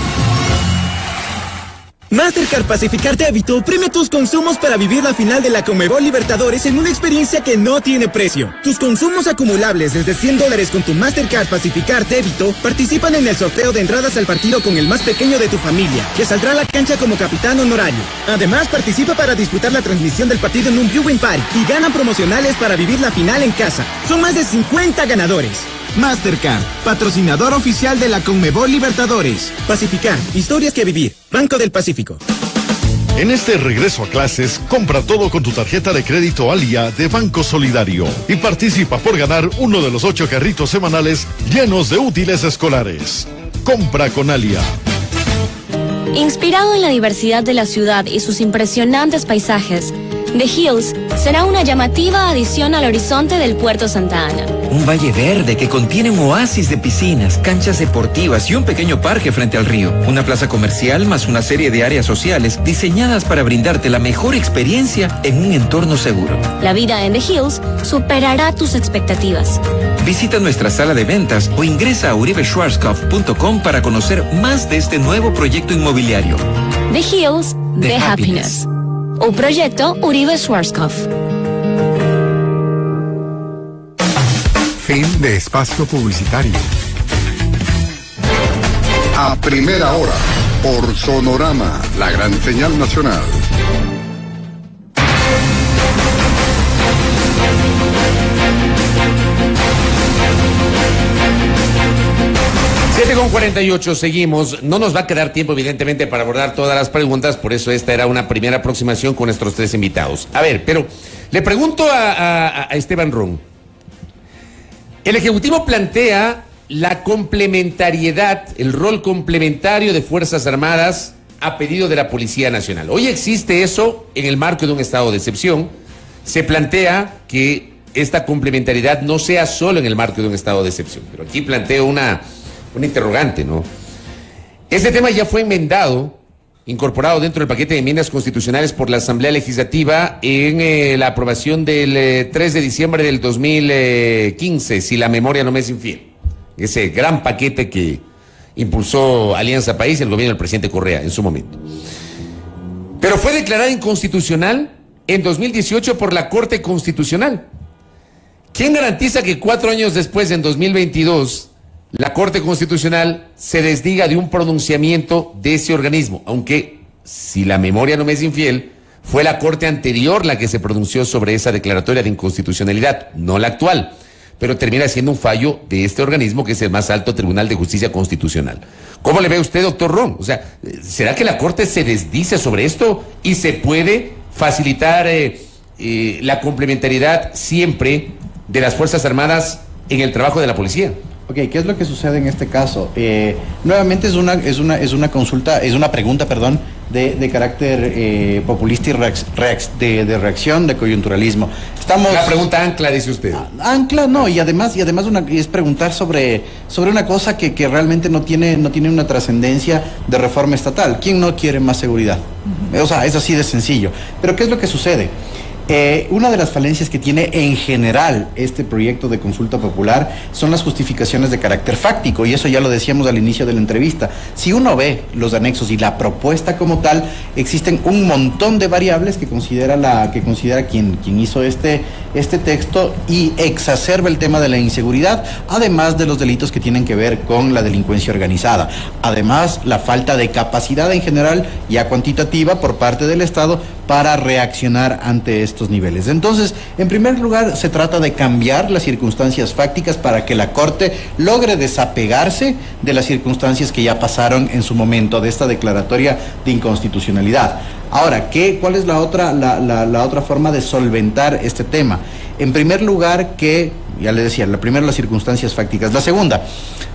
Mastercard Pacificar Débito premia tus consumos para vivir la final de la Comebol Libertadores en una experiencia que no tiene precio. Tus consumos acumulables desde 100 dólares con tu Mastercard Pacificar Débito participan en el sorteo de entradas al partido con el más pequeño de tu familia, que saldrá a la cancha como capitán honorario. Además, participa para disfrutar la transmisión del partido en un viewing party y ganan promocionales para vivir la final en casa. Son más de 50 ganadores. Mastercard, patrocinador oficial de la Conmebol Libertadores. Pacificar, historias que vivir. Banco del Pacífico. En este regreso a clases, compra todo con tu tarjeta de crédito Alia de Banco Solidario y participa por ganar uno de los ocho carritos semanales llenos de útiles escolares. Compra con Alia. Inspirado en la diversidad de la ciudad y sus impresionantes paisajes, The Hills será una llamativa adición al horizonte del Puerto Santa Ana. Un valle verde que contiene un oasis de piscinas, canchas deportivas y un pequeño parque frente al río. Una plaza comercial más una serie de áreas sociales diseñadas para brindarte la mejor experiencia en un entorno seguro. La vida en The Hills superará tus expectativas. Visita nuestra sala de ventas o ingresa a uribeschwarzkopf.com para conocer más de este nuevo proyecto inmobiliario. The Hills, The The, Happiness. Happiness. O proyecto Uribe Schwarzkopf. Fin de espacio publicitario. A primera hora, por Sonorama, la gran señal nacional. Siete con 48, seguimos. No nos va a quedar tiempo, evidentemente, para abordar todas las preguntas, por eso esta era una primera aproximación con nuestros tres invitados. A ver, pero le pregunto a- a Esteban Ron. El Ejecutivo plantea la complementariedad, el rol complementario de Fuerzas Armadas a pedido de la Policía Nacional. Hoy existe eso en el marco de un estado de excepción. Se plantea que esta complementariedad no sea solo en el marco de un estado de excepción. Pero aquí planteo una, una interrogante, ¿no? Este tema ya fue enmendado, incorporado dentro del paquete de enmiendas constitucionales por la Asamblea Legislativa en eh, la aprobación del eh, 3 de diciembre del 2015, si la memoria no me es infiel. Ese gran paquete que impulsó Alianza País, el gobierno del presidente Correa en su momento. Pero fue declarada inconstitucional en 2018 por la Corte Constitucional. ¿Quién garantiza que cuatro años después, en 2022, la Corte Constitucional se desdiga de un pronunciamiento de ese organismo? Aunque, si la memoria no me es infiel, fue la Corte anterior la que se pronunció sobre esa declaratoria de inconstitucionalidad, no la actual. Pero termina siendo un fallo de este organismo que es el más alto Tribunal de Justicia Constitucional. ¿Cómo le ve usted, doctor Ron? O sea, ¿será que la Corte se desdice sobre esto y se puede facilitar eh, eh, la complementariedad siempre de las Fuerzas Armadas en el trabajo de la policía? Ok, ¿qué es lo que sucede en este caso? Eh, nuevamente es una, es, una, es una consulta, es una pregunta, perdón, de, de carácter eh, populista y reac- reac- de, de reacción, de coyunturalismo. Estamos... La pregunta ancla, dice usted. Ancla, no, y además, y además una, es preguntar sobre, sobre una cosa que, que realmente no tiene, no tiene una trascendencia de reforma estatal. ¿Quién no quiere más seguridad? O sea, es así de sencillo. Pero ¿qué es lo que sucede? Eh, una de las falencias que tiene en general este proyecto de consulta popular son las justificaciones de carácter fáctico, y eso ya lo decíamos al inicio de la entrevista. Si uno ve los anexos y la propuesta como tal, existen un montón de variables que considera, la, que considera quien, quien hizo este, este texto y exacerba el tema de la inseguridad, además de los delitos que tienen que ver con la delincuencia organizada. Además, la falta de capacidad en general, ya cuantitativa, por parte del Estado para reaccionar ante estos niveles. Entonces, en primer lugar, se trata de cambiar las circunstancias fácticas para que la Corte logre desapegarse de las circunstancias que ya pasaron en su momento de esta declaratoria de inconstitucionalidad. Ahora, ¿qué, ¿cuál es la otra, la, la- la otra forma de solventar este tema? En primer lugar, que, ya le decía, la primera las circunstancias fácticas. La segunda,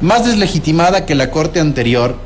más deslegitimada que la Corte anterior,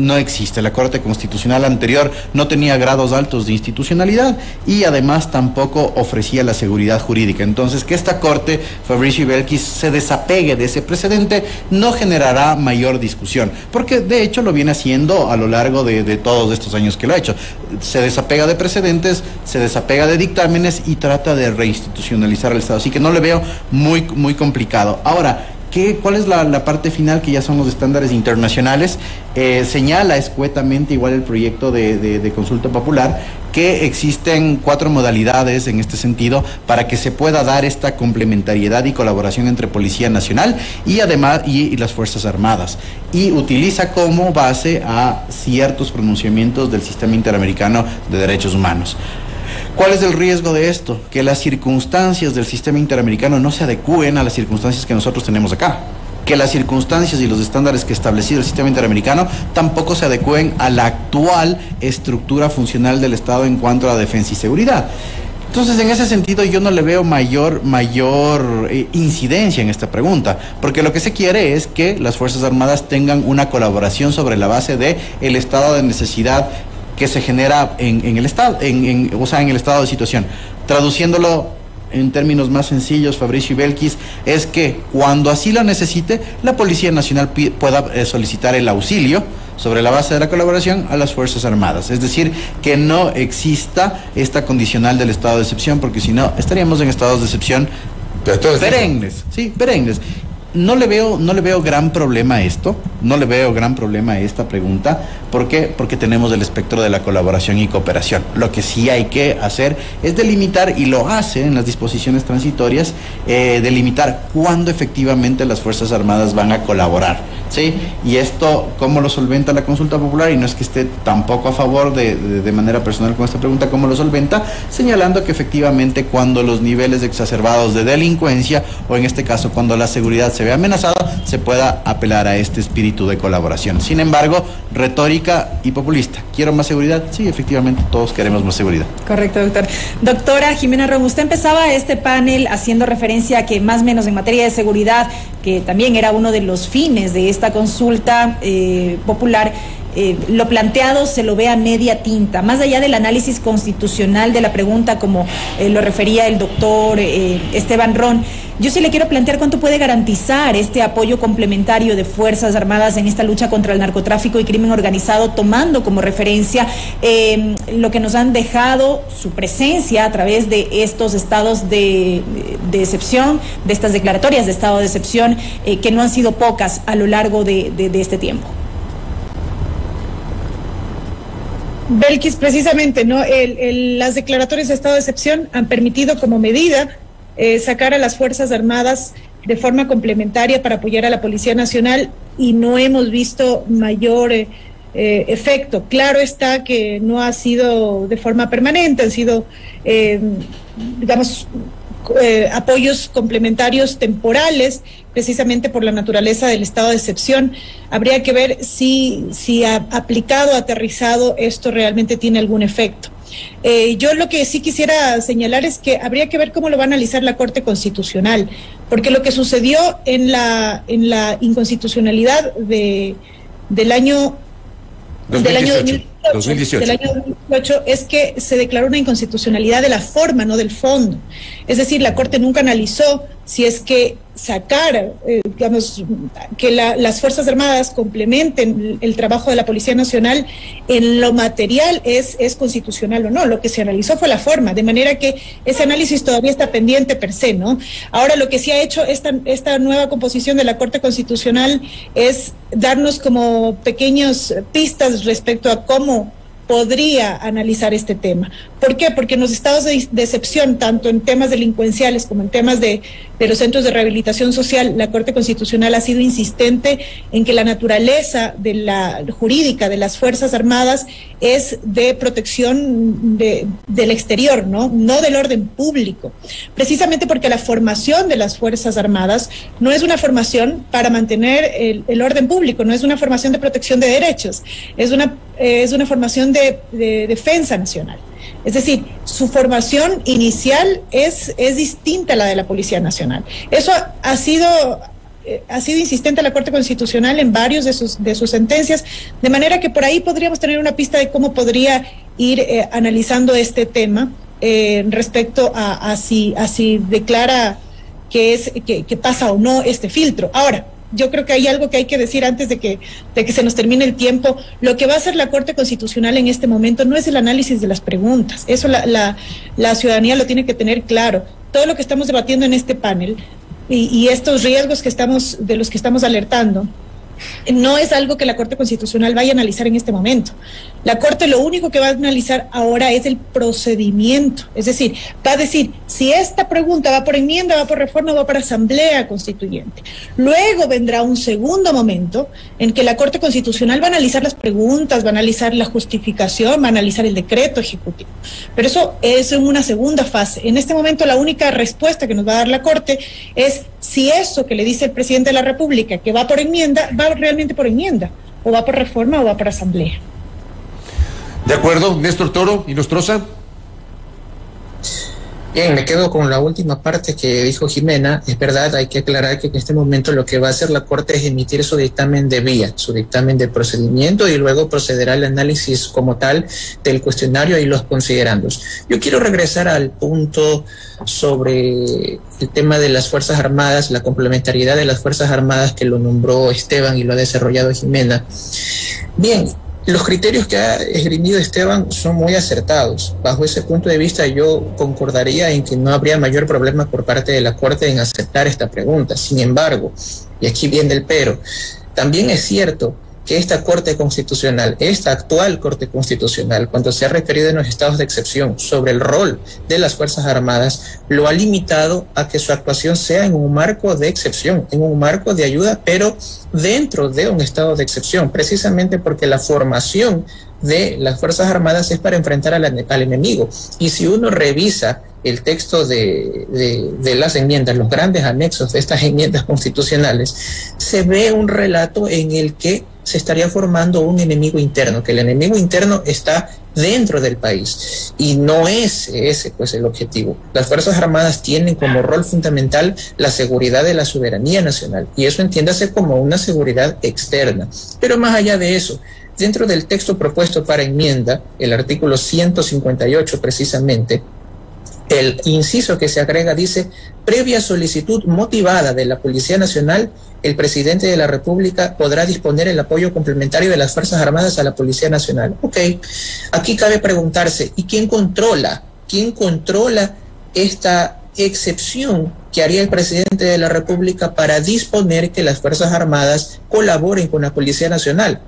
no existe. La Corte Constitucional anterior no tenía grados altos de institucionalidad y además tampoco ofrecía la seguridad jurídica. Entonces, que esta Corte, Fabricio Belkis, se desapegue de ese precedente no generará mayor discusión, porque de hecho lo viene haciendo a lo largo de, de todos estos años que lo ha hecho. Se desapega de precedentes, se desapega de dictámenes y trata de reinstitucionalizar al Estado. Así que no le veo muy, muy complicado. Ahora, ¿Qué, ¿Cuál es la, parte final que ya son los estándares internacionales? Eh, señala escuetamente igual el proyecto de, de- consulta popular que existen cuatro modalidades en este sentido para que se pueda dar esta complementariedad y colaboración entre Policía Nacional y además y las Fuerzas Armadas. Y utiliza como base a ciertos pronunciamientos del Sistema Interamericano de Derechos Humanos. ¿Cuál es el riesgo de esto? Que las circunstancias del sistema interamericano no se adecúen a las circunstancias que nosotros tenemos acá. Que las circunstancias y los estándares que ha establecido el sistema interamericano tampoco se adecúen a la actual estructura funcional del Estado en cuanto a defensa y seguridad. Entonces, en ese sentido, yo no le veo mayor, mayor eh, incidencia en esta pregunta, porque lo que se quiere es que las Fuerzas Armadas tengan una colaboración sobre la base de el estado de necesidad que se genera en, en el estado, en, en- o sea, en el estado de situación. Traduciéndolo en términos más sencillos, Fabricio y Belkis, es que cuando así lo necesite, la Policía Nacional pueda eh, solicitar el auxilio sobre la base de la colaboración a las Fuerzas Armadas. Es decir, que no exista esta condicional del estado de excepción, porque si no, estaríamos en estados de excepción perennes, sí, perennes. No le veo, no le veo gran problema a esto, no le veo gran problema a esta pregunta. ¿Por qué? Porque tenemos el espectro de la colaboración y cooperación. Lo que sí hay que hacer es delimitar, y lo hace en las disposiciones transitorias, eh, delimitar cuándo efectivamente las Fuerzas Armadas van a colaborar. ¿sí? Y esto, ¿cómo lo solventa la consulta popular? Y no es que esté tampoco a favor de, de, de manera personal con esta pregunta, ¿cómo lo solventa? Señalando que efectivamente cuando los niveles exacerbados de delincuencia, o en este caso cuando la seguridad se ve amenazada, se pueda apelar a este espíritu de colaboración. Sin embargo, retórica y populista. ¿Quiero más seguridad? Sí, efectivamente, todos queremos más seguridad. Correcto, doctor. Doctora Jimena Rom, usted empezaba este panel haciendo referencia a que más o menos en materia de seguridad, que también era uno de los fines de esta consulta eh, popular, eh, lo planteado se lo ve a media tinta, más allá del análisis constitucional de la pregunta, como eh, lo refería el doctor eh, Esteban Ron. Yo sí le quiero plantear cuánto puede garantizar este apoyo complementario de Fuerzas Armadas en esta lucha contra el narcotráfico y crimen organizado, tomando como referencia eh, lo que nos han dejado su presencia a través de estos estados de, excepción, de estas declaratorias de estado de excepción, que no han sido pocas a lo largo de este tiempo. Belkis, precisamente, ¿no? El, el, las declaratorias de estado de excepción han permitido como medida eh, sacar a las Fuerzas Armadas de forma complementaria para apoyar a la Policía Nacional y no hemos visto mayor eh, eh, efecto. Claro está que no ha sido de forma permanente, han sido, digamos, eh, apoyos complementarios temporales, precisamente por la naturaleza del estado de excepción. Habría que ver si, si aplicado, aterrizado, esto realmente tiene algún efecto. Eh, yo lo que sí quisiera señalar es que habría que ver cómo lo va a analizar la Corte Constitucional, porque lo que sucedió en la, en la inconstitucionalidad de, del año 2018, del año 2018, 2018. del año 2018 es que se declaró una inconstitucionalidad de la forma, no del fondo. Es decir, la Corte nunca analizó si es que sacar, eh, digamos, que la, las Fuerzas Armadas complementen el trabajo de la Policía Nacional en lo material es, es constitucional o no. Lo que se analizó fue la forma, de manera que ese análisis todavía está pendiente per se, ¿no? Ahora lo que sí ha hecho esta, esta nueva composición de la Corte Constitucional es darnos como pequeñas pistas respecto a cómo podría analizar este tema. ¿Por qué? Porque en los estados de, excepción, tanto en temas delincuenciales como en temas de, los centros de rehabilitación social, la Corte Constitucional ha sido insistente en que la naturaleza de la jurídica de las Fuerzas Armadas es de protección de, del exterior, ¿no? no del orden público. Precisamente porque la formación de las Fuerzas Armadas no es una formación para mantener el, orden público, no es una formación de protección de derechos, es una, es una formación de defensa nacional. Es decir, su formación inicial es, es distinta a la de la Policía Nacional. Eso ha sido eh, ha sido insistente la Corte Constitucional en varios de sus, de sus sentencias, de manera que por ahí podríamos tener una pista de cómo podría ir eh, analizando este tema eh, respecto a, si, declara que, es, que pasa o no este filtro. Ahora, yo creo que hay algo que hay que decir antes de que, de que se nos termine el tiempo. Lo que va a hacer la Corte Constitucional en este momento no es el análisis de las preguntas. Eso la, la, la ciudadanía lo tiene que tener claro. Todo lo que estamos debatiendo en este panel y, y estos riesgos que estamos, de los que estamos alertando, no es algo que la Corte Constitucional vaya a analizar en este momento. La Corte lo único que va a analizar ahora es el procedimiento, es decir, va a decir si esta pregunta va por enmienda, va por reforma, va por asamblea constituyente. Luego vendrá un segundo momento en que la Corte Constitucional va a analizar las preguntas, va a analizar la justificación, va a analizar el decreto ejecutivo. Pero eso es en una segunda fase. En este momento la única respuesta que nos va a dar la Corte es si eso que le dice el presidente de la República, que va por enmienda, va realmente por enmienda, o va por reforma o va por asamblea. De acuerdo, Néstor Toro y Nostroza. Bien, me quedo con la última parte que dijo Jimena. Es verdad, hay que aclarar que en este momento lo que va a hacer la Corte es emitir su dictamen de vía, su dictamen de procedimiento y luego procederá al análisis como tal del cuestionario y los considerandos. Yo quiero regresar al punto sobre el tema de las Fuerzas Armadas, la complementariedad de las Fuerzas Armadas que lo nombró Esteban y lo ha desarrollado Jimena. Bien, Los criterios que ha esgrimido Esteban son muy acertados. Bajo ese punto de vista yo concordaría en que no habría mayor problema por parte de la Corte en aceptar esta pregunta. Sin embargo, y aquí viene el pero, también es cierto esta Corte Constitucional, esta actual Corte Constitucional, cuando se ha referido en los estados de excepción sobre el rol de las Fuerzas Armadas, lo ha limitado a que su actuación sea en un marco de excepción, en un marco de ayuda, pero dentro de un estado de excepción, precisamente porque la formación de las Fuerzas Armadas es para enfrentar al, al enemigo. Y si uno revisa el texto de, de, de, las enmiendas, los grandes anexos de estas enmiendas constitucionales, se ve un relato en el que se estaría formando un enemigo interno, que el enemigo interno está dentro del país y no es ese pues el objetivo. Las Fuerzas Armadas tienen como rol fundamental la seguridad de la soberanía nacional y eso entiéndase como una seguridad externa. Pero más allá de eso, dentro del texto propuesto para enmienda, el artículo 158 precisamente, el inciso que se agrega dice, previa solicitud motivada de la Policía Nacional, el presidente de la República podrá disponer el apoyo complementario de las Fuerzas Armadas a la Policía Nacional. Ok, aquí cabe preguntarse, ¿y quién controla? ¿Quién controla esta excepción que haría el presidente de la República para disponer que las Fuerzas Armadas colaboren con la Policía Nacional?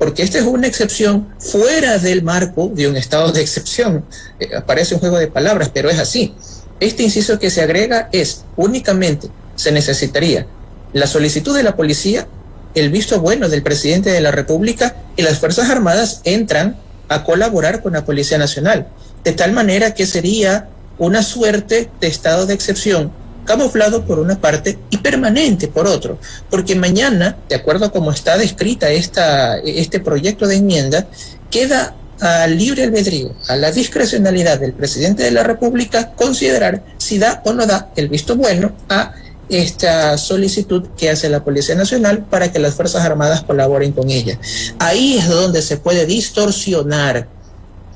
Porque esta es una excepción fuera del marco de un estado de excepción. Eh, aparece un juego de palabras, pero es así. Este inciso que se agrega es únicamente se necesitaría la solicitud de la policía, el visto bueno del presidente de la República y las Fuerzas Armadas entran a colaborar con la Policía Nacional, de tal manera que sería una suerte de estado de excepción camuflado por una parte y permanente por otro, porque mañana, de acuerdo a cómo está descrita esta, este proyecto de enmienda, queda a libre albedrío, a la discrecionalidad del presidente de la República considerar si da o no da el visto bueno a esta solicitud que hace la Policía Nacional para que las Fuerzas Armadas colaboren con ella. Ahí es donde se puede distorsionar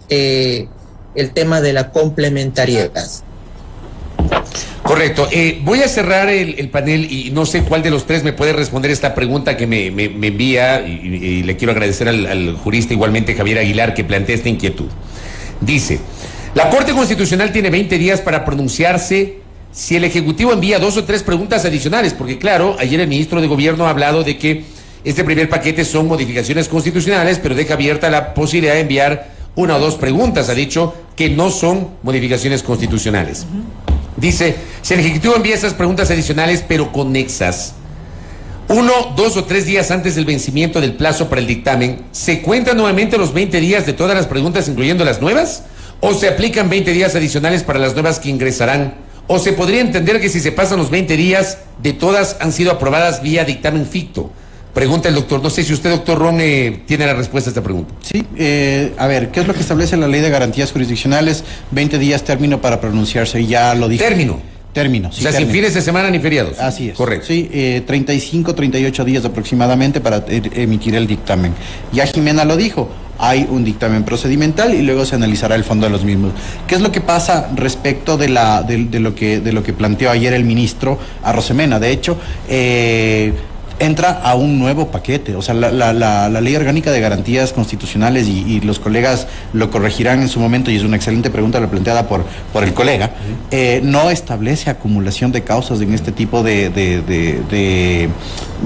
eh, el tema de la complementariedad. Correcto. Eh, voy a cerrar el, el, panel y no sé cuál de los tres me puede responder esta pregunta que me, envía y, le quiero agradecer al, jurista igualmente Javier Aguilar que plantea esta inquietud. Dice, la Corte Constitucional tiene 20 días para pronunciarse si el Ejecutivo envía dos o tres preguntas adicionales, porque claro, ayer el ministro de Gobierno ha hablado de que este primer paquete son modificaciones constitucionales, pero deja abierta la posibilidad de enviar una o dos preguntas, ha dicho que no son modificaciones constitucionales. Dice, si el Ejecutivo envía esas preguntas adicionales pero conexas, uno, dos o tres días antes del vencimiento del plazo para el dictamen, ¿se cuentan nuevamente los 20 días de todas las preguntas, incluyendo las nuevas? ¿O se aplican 20 días adicionales para las nuevas que ingresarán? ¿O se podría entender que si se pasan los 20 días, de todas han sido aprobadas vía dictamen ficto? Pregunta el doctor. No sé si usted, doctor Ron, eh, tiene la respuesta a esta pregunta. Sí, eh, a ver, ¿qué es lo que establece la ley de garantías jurisdiccionales? 20 días término para pronunciarse, ya lo dije. Término. Término. Sí, o sea, término. sin fines de semana ni feriados. Así es. Correcto. Sí, eh, 35, 38 días aproximadamente para emitir el dictamen. Ya Jimena lo dijo, hay un dictamen procedimental y luego se analizará el fondo de los mismos. ¿Qué es lo que pasa respecto de, la, de, de lo, que, de lo que planteó ayer el ministro a Rosemena? De hecho, eh, entra a un nuevo paquete. O sea, la, la, la, la ley orgánica de garantías constitucionales y, y, los colegas lo corregirán en su momento, y es una excelente pregunta la planteada por, por el colega, eh, no establece acumulación de causas en este tipo de, de, de,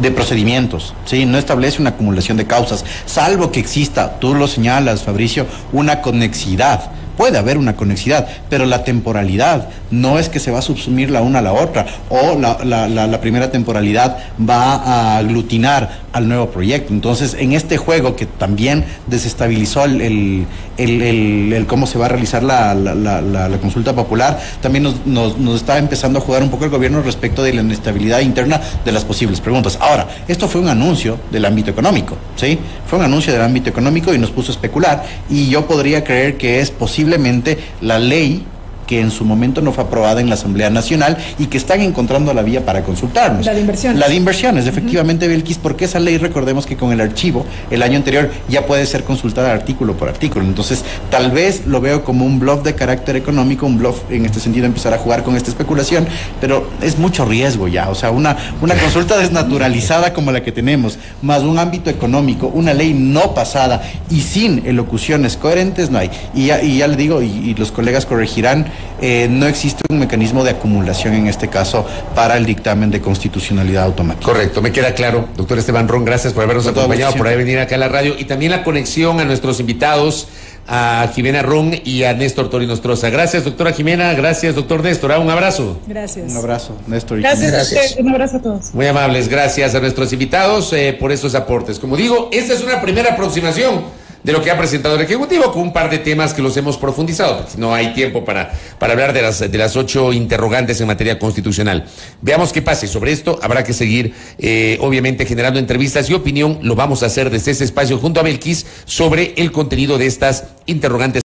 de, procedimientos. ¿sí? No establece una acumulación de causas, salvo que exista, tú lo señalas, Fabricio, una conexidad puede haber una conexidad, pero la temporalidad no es que se va a subsumir la una a la otra o la, la, primera temporalidad va a aglutinar al nuevo proyecto. Entonces, en este juego que también desestabilizó el, el, el, cómo se va a realizar la, consulta popular, también nos, nos, nos, está empezando a jugar un poco el gobierno respecto de la inestabilidad interna de las posibles preguntas. Ahora, esto fue un anuncio del ámbito económico, ¿sí? Fue un anuncio del ámbito económico y nos puso a especular y yo podría creer que es posible posiblemente la ley que en su momento no fue aprobada en la Asamblea Nacional y que están encontrando la vía para consultarnos. La de inversiones. La de inversiones, efectivamente, Belkis, porque esa ley, recordemos que con el archivo, el año anterior, ya puede ser consultada artículo por artículo. Entonces, tal vez lo veo como un bluff de carácter económico, un bluff en este sentido, empezar a jugar con esta especulación, pero es mucho riesgo ya. O sea, una, una consulta desnaturalizada como la que tenemos, más un ámbito económico, una ley no pasada y sin elocuciones coherentes, no hay. Y ya, y ya le digo, y, y los colegas corregirán, eh, no existe un mecanismo de acumulación en este caso para el dictamen de constitucionalidad automática. Correcto, me queda claro. Doctor Esteban Ron, gracias por habernos acompañado, por haber venido acá a la radio y también la conexión a nuestros invitados, a Jimena Ron y a Néstor Torinostroza. Gracias, doctora Jimena, gracias, doctor Néstor. Ah, un abrazo. Gracias. Un abrazo, Néstor. y Gracias, a usted. Un abrazo a todos. Muy amables, gracias a nuestros invitados eh, por estos aportes. Como digo, esta es una primera aproximación de lo que ha presentado el Ejecutivo con un par de temas que los hemos profundizado, porque no hay tiempo para, para hablar de las, de las ocho interrogantes en materia constitucional. Veamos qué pase sobre esto. Habrá que seguir, eh, obviamente, generando entrevistas y opinión. Lo vamos a hacer desde ese espacio junto a Belkis sobre el contenido de estas interrogantes.